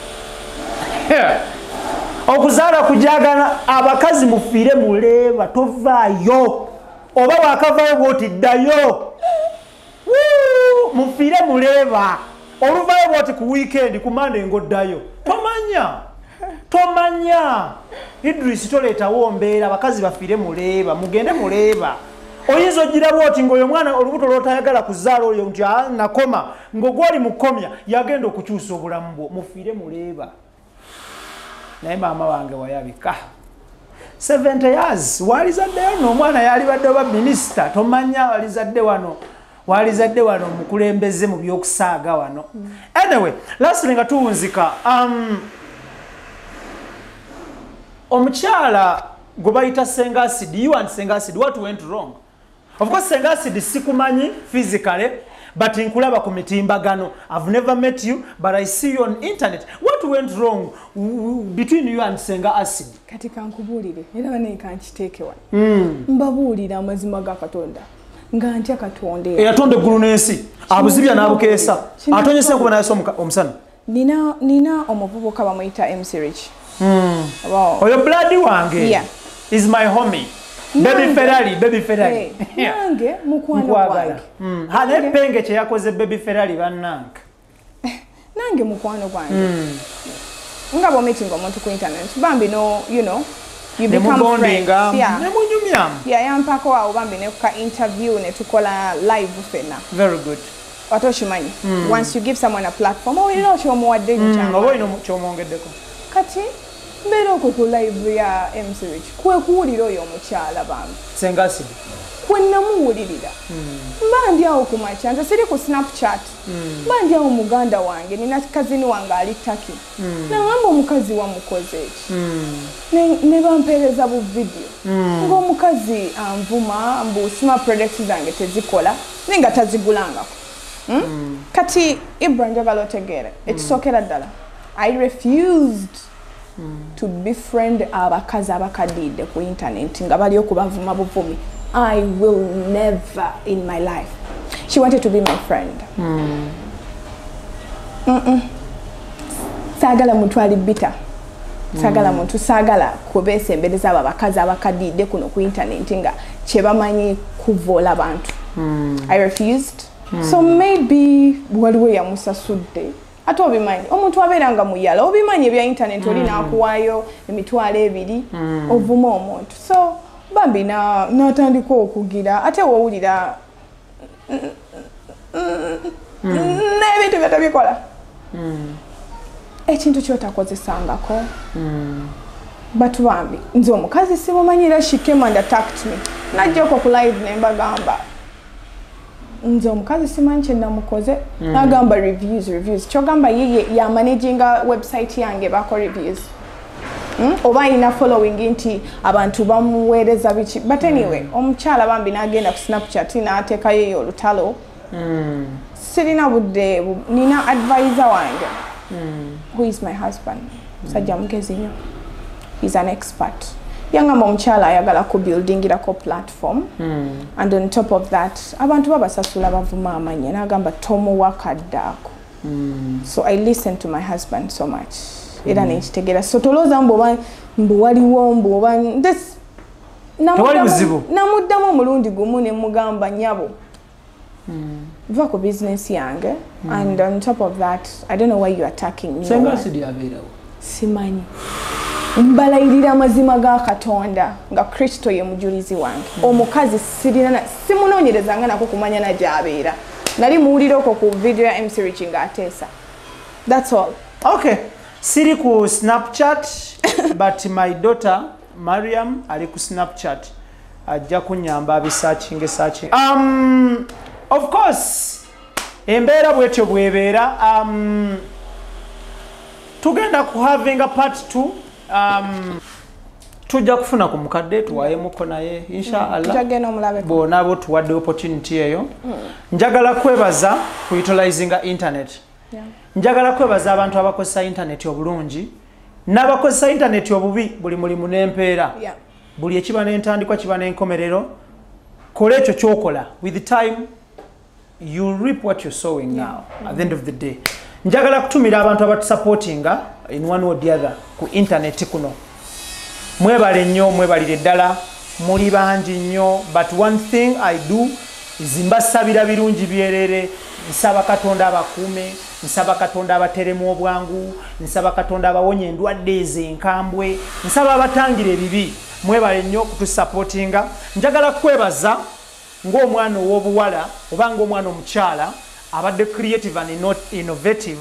okuzaala kujagana abakazi mufiire muleeba tovaayo. Oba wakavaayo bwoti ddayo Wuu! mufiire muleeba oluvaayo bwoti ku wiikendi ku mande ngaoddayo tomanya! Tomanya! Idris toleetawo mbeera abakazi bafiire muleeba mugende muleeba. Oyinza ogira bwoti ngaoyo omwana olubuto lwotayagala kuzaala oyo nti "Ah, nakoma ngaogwali mukomya yagenda okukyusa obulamu bwo mufiire muleeba. Naye maama wange wayabika. 70 years walizaddeyo no omwana yalibadde oba minisita? Tomanya walizadde wano walizadde wano omukulembeze mu byokusaaga wano. Anyway lastly nga tuwunzika um, omukyala gwe bayita sengasid you and sengasid what went wrong? Of course sengasid sikumanyi physically but nkulaba ku mitimbagano. I've never met you but i see you on internet. What went wrong between you and senga acid? Kati kankubuulire era bane kankiteeke wano. Mbabuulira amazima ga katonda nga ntya katonda eyatonda eggulu n'ensi abuzibya n'abukeesa. atonyesa enkuba nayesa omusana? Nina nina omuvubuka bamuyita mc rich. Wow. oyo bladi wange is my homie. Baby Nange- ferrari baby ferrari. Nange mukwano gwange. Naye penge kyeyakoze baby ferrari bannange. Nange mukwano gwange. Nga bwomeetinga omuntu ku internet bambi no you know you become friends yeah. nemunyumyamu yeah, yampako awo bambi nekuka interview netukola live fena. Very good. Ate okimanyi once you give someone a platform owulira okyomuwadde Mm, kyama oba olina kyomwongeddeko kati mbeera okwo ku live ya mc rich kwe kuwulira oyo omukyala bambi senga acid kwe namuwulirira mba ndi awo ku makya nze siri ku snapchat mba ndi awo muganda wange nina kazini wange ali taki naŋamba omukazi wamukoze eki Ne- bampeereza bu vidiyo ng'omukazi anvuma mbu sima products zange tezikola naye nga tazigulangako Hmm? kati ibra njagala otegeere ekisookera ddala i refused to befriend abakazi abakaddiidde ku internet nga bali okubavuma buvumi i will never in my life. She wanted to be my friend. Mm-mm. saagala muntu ali bita saagala muntu saagala kubeesembereza abo abakazi abakaddiidde kuno ku internet nga kyebamanyi kuvoola bantu. I refused. So maybe waliwo eyamusasudde. Ate obimanyi? Omuntu abeera nga muyala obimanyi ebya internet oli nakuwaayo emitwalo ebiri ovuma omuntu. So bambi na- natandika okugira ate wowulira n'ebintu byetabikola ekintu kyotakozesangako. Batu bambi nze omukazi sibumanyira she came and attacked me. Najjako ku live nembagamba nze omukazi simanyi kyenamukoze nagamba reviews reviews. Kyogamba ye yamanaginga website yange bako reviews. Mm? Oba alina following nti abantu bamuweereza biki? But anyway omukyala bambi nagenda ku snapchat nateekayo eyo olutalo. Sirina budde bu- nina advisor wange. Who is my husband? Musajja mugezi nnyo. Is an expert. Yangamba omukyala ayagala kubuildingirako platform. Mm. and on top of that abantu babasasula bavuma amanya nagamba tomuwakaddaako mm. so i listen to my husband so much era nekitegeera. So tolowooza mboba mbu waliwo mboba this- namuddamu- omulundi gumu nemugamba nyabo. Va ku bizinesi yange and on top of that i don't know why you attacking me. Simanyi. Mbalayirira amazima ga katonda nga kristo ye mujulizi wange. Omukazi sirina simunoonyerezanga nako kumanya na gyabeera. Nali muwulira okwo ku video ya mc rich ng'ateesa thats all. Okay siri ku snapchat but my daughter mariam ali ku snapchat ajja kunyamba abisearching searching um, of course embeera bwetyo bwebeera um, tugenda ku having a part 2 um, tujja kufuna ku mukadde tuwayemuko naye inshallah. Jagenda omulabeko bona abo tuwadde opportunity eyo. Njagala kwebaza ku utilizinga internet. Yeah. Njagala kwebaza abantu abakozesa internet obulungi n'abakozesa internet obubi buli mulimu n'empeera. Yeah. buli ekiba n'entandikwa kiba n'enkomerero kola ekyo kyokola. With time you reap what you're sowing now at the end of the day. Njagala kutumira abantu abatusupportinga in one or the other ku internet kuno. Mwebale nnyo mwebalire ddala muli bangi nnyo but one thing i do is mbasabira birungi byerere nsaba katonda abakuume nsaba katonda abateremu obwangu nsaba katonda abawonye endwadde ezo enkambwe nsaba abatangira ebibi. Mwebale nnyo okutusupportinga. Njagala kwebaza ng'omwana ow'obuwala oba ng'omwana omukyala abadde creative and inno- innovative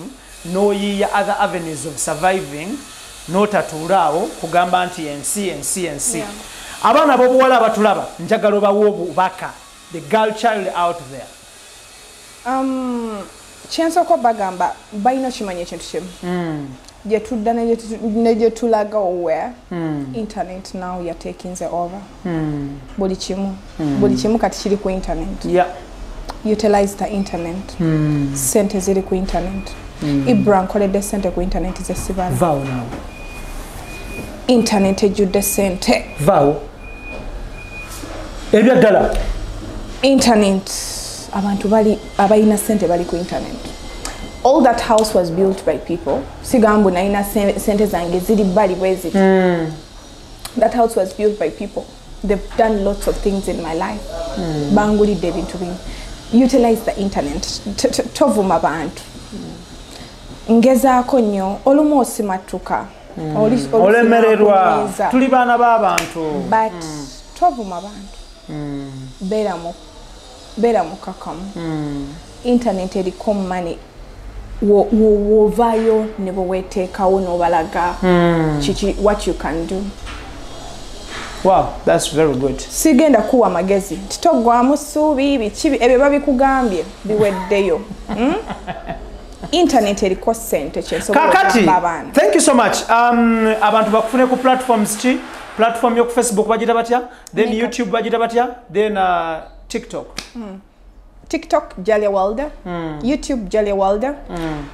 n'oyiiya other avenues of surviving n'otatuula awo kugamba nti ensi ensi ensi. Abaana b'obuwala abatulaba njagala obawa obubaka. The girl child out there. Um, kyensooka bagamba balina okimanya ekintu kimu. Gyetudda ne gyetu- ne owe mm. internet now yatekinze over. Buli kimu. Buli kimu kati kiri ku internet. Yeah. utilize the internet. Sente ziri ku internet. Ibra nkoledde sente ku internet zesibala internet ejjudde sente. Vaawo. Ebya ddala internet abantu bali abalina sente bali ku internet. All that house was built by people. Sigambu nalina se- sente zange ziri bali bweziti that house was built by people. They've done lots of things in my life. Mm. bangulidde ebintu bingi utilize the internet. Tovuma bantu. Ngezaako nnyo olumu osimatuka Oli- olemererwa tuli baana b'abantu but tovuma bantu. Beera mu beera mukakamu internet eriko mane wovaayo ne bweweteekawo n'obalaga kiki what you can do. Wow that's very good. Sigenda kuwa magezi. Nti toggwamu ssuubi biki ebyo babikugambye biweddeyo. *laughs* Mm? internet eriko sente kyensobola kakati okugamba abaana thank you so much. Um, abantu bakufune ku platforms ki? Platform yoku facebook bagita batya? Then youtube bagita batya? Then uh, tiktok. Tiktok jalia walder youtube jalia walder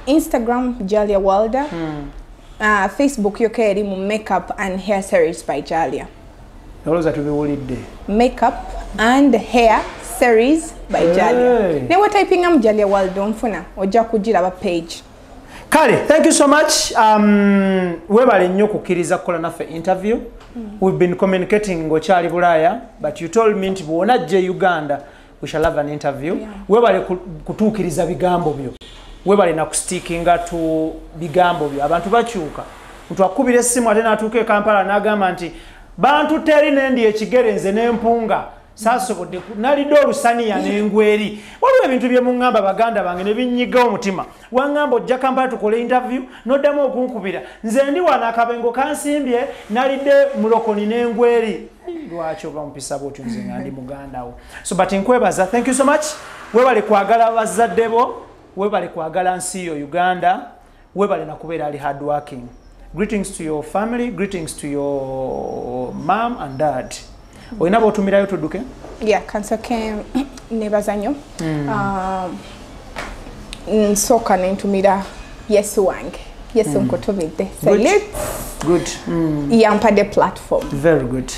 instagram jalia walder uh, facebook yokka eri mu makeup and hair series by jalia. Olowooza tubiwulidde makeup and hair series by jalia. Hey. newe typingamu jalia walder onfuna ojja kugiraba page kale thank you so much. Um, webale nnyo okukkiriza kukola naffe interview. We've been communicating ng'okyali bulaaya but you told me nti bw'onajja uganda we shall have an interview. Yeah. webale ku- kutuukiriza bigambo byo. Webale nakustikinga tu bigambo byo. Abantu bakyuka. Nti akubira essimu ate n'atuuka e kampala n'agamba nti bantu teri nendi ekigere nze n'empunga saasobodde nalidde olusaniya n'engweri. Waliwo ebintu bye muŋŋamba baganda bange ne binnyiga omutima. Waŋŋamba ojja kampala tukole interview n'oddamu okunkubira. Nze ndi wano akabengo kansimbye nalidde mulokoni n'engweri. Lwaki oba mupisa bwotyo nze nga ndi muganda wo? So but nkwebaza thank you so much. Webale kwagala bazadde bo webale kwagala nsi yo uganda webale nakubeera ali hard working. Greetings to your family greetings to your mom and dad olina botumirayo tudduke? Yeah kansoke nebaza nnyo. Um, nsooka nentumira yesu wange. Yesu nkutumidde. Salute good. mm. yampadde platform. Very good.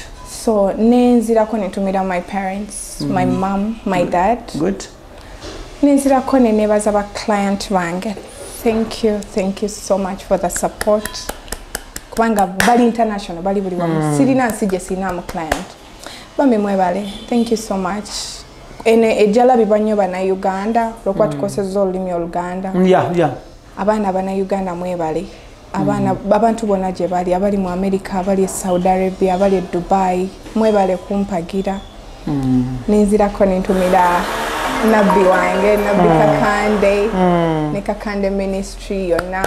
So nenzirako netumira my parents my mom my dad. Good. Nenzirako nenebaza ba client bange. Thank you thank you so much for the support. Kubanga bali international bali buli wamu. Sirina nsi gye sirinamu client bambi mwebale thank you so much. Ene ejjalabibwa nnyo bannayuganda lwokuba tukosezza olulimi oluganda yeah yeah. Abaana abannayuganda mwebale abaana abantu bonna gye bali. Abali mu america abali e saudi arabia abali e dubai mwebale kumpagira. Nenzirako nentumira nabbi wange nabbi kakande. Ne kakande ministry yonna.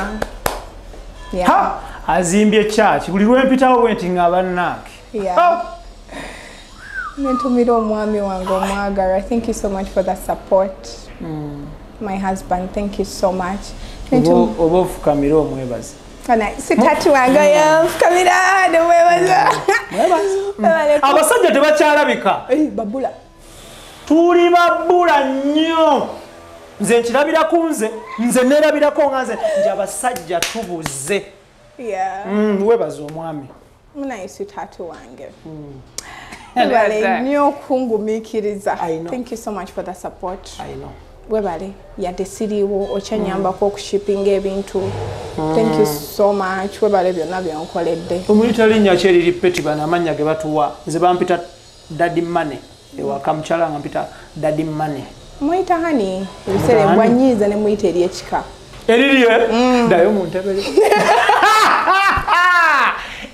Yeah. ha! Azimbye church. Buli lwempitawo bwenti nga bannange Nentumira omwami wange omwagala thank you so much for the support. My husband thank you so much. Oba- ofukamire omwebazi Kana, sitatu wange Mwebale ku- abasajja tebakyalabika. Babula. Tuli babbula nnyo. Nze nkirabira ku nze nze neerabirako nga nze nti abasajja tubuze. Yeah. Mm, webaza omwami. Munaye sitatu wange webale nnyo okungumiikiriza I know. thank you so much for the support. I know. webale yadde siriiwo okyanyambako okushipinga ebintu thank you so much. Webale byonna byonkoledde omuyita linnya ki eriri peti bano amannya ge batuwa. Nze bampita dadi mane ewaka mukyala nga mpita dadi mane muyita hani? Ebiseera Hani? bwanyiiza ne muyita eryekika eririye ddayo mu ntebere *laughs*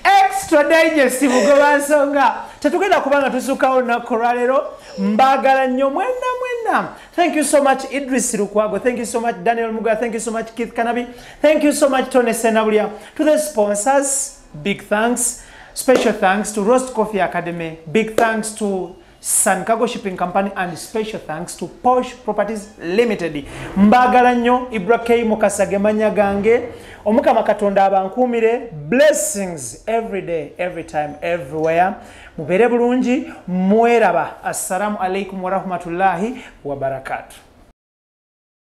extra digestive mugoba nsonga tetugenda kubanga tusukawo olunaku lwaleero mbaagala nnyo mwena mwena thank you so much idris lukwago. Thank you so much daniel muga thank you so much keith kanabi. Thank you so much tony senabulya to the sponsors big thanks. Special thanks to roast coffee academy. Big thanks to Sun Cargo Shipping Company and special thanks to Posh Properties Limited. Mbagala nnyo Ibrahim Mukasa gemanya gange omukama katonda abankuumire blessings every day every time everywhere. Mubeere bulungi mweraba. Assalamu alaikum warahmatullahi wabarakatuh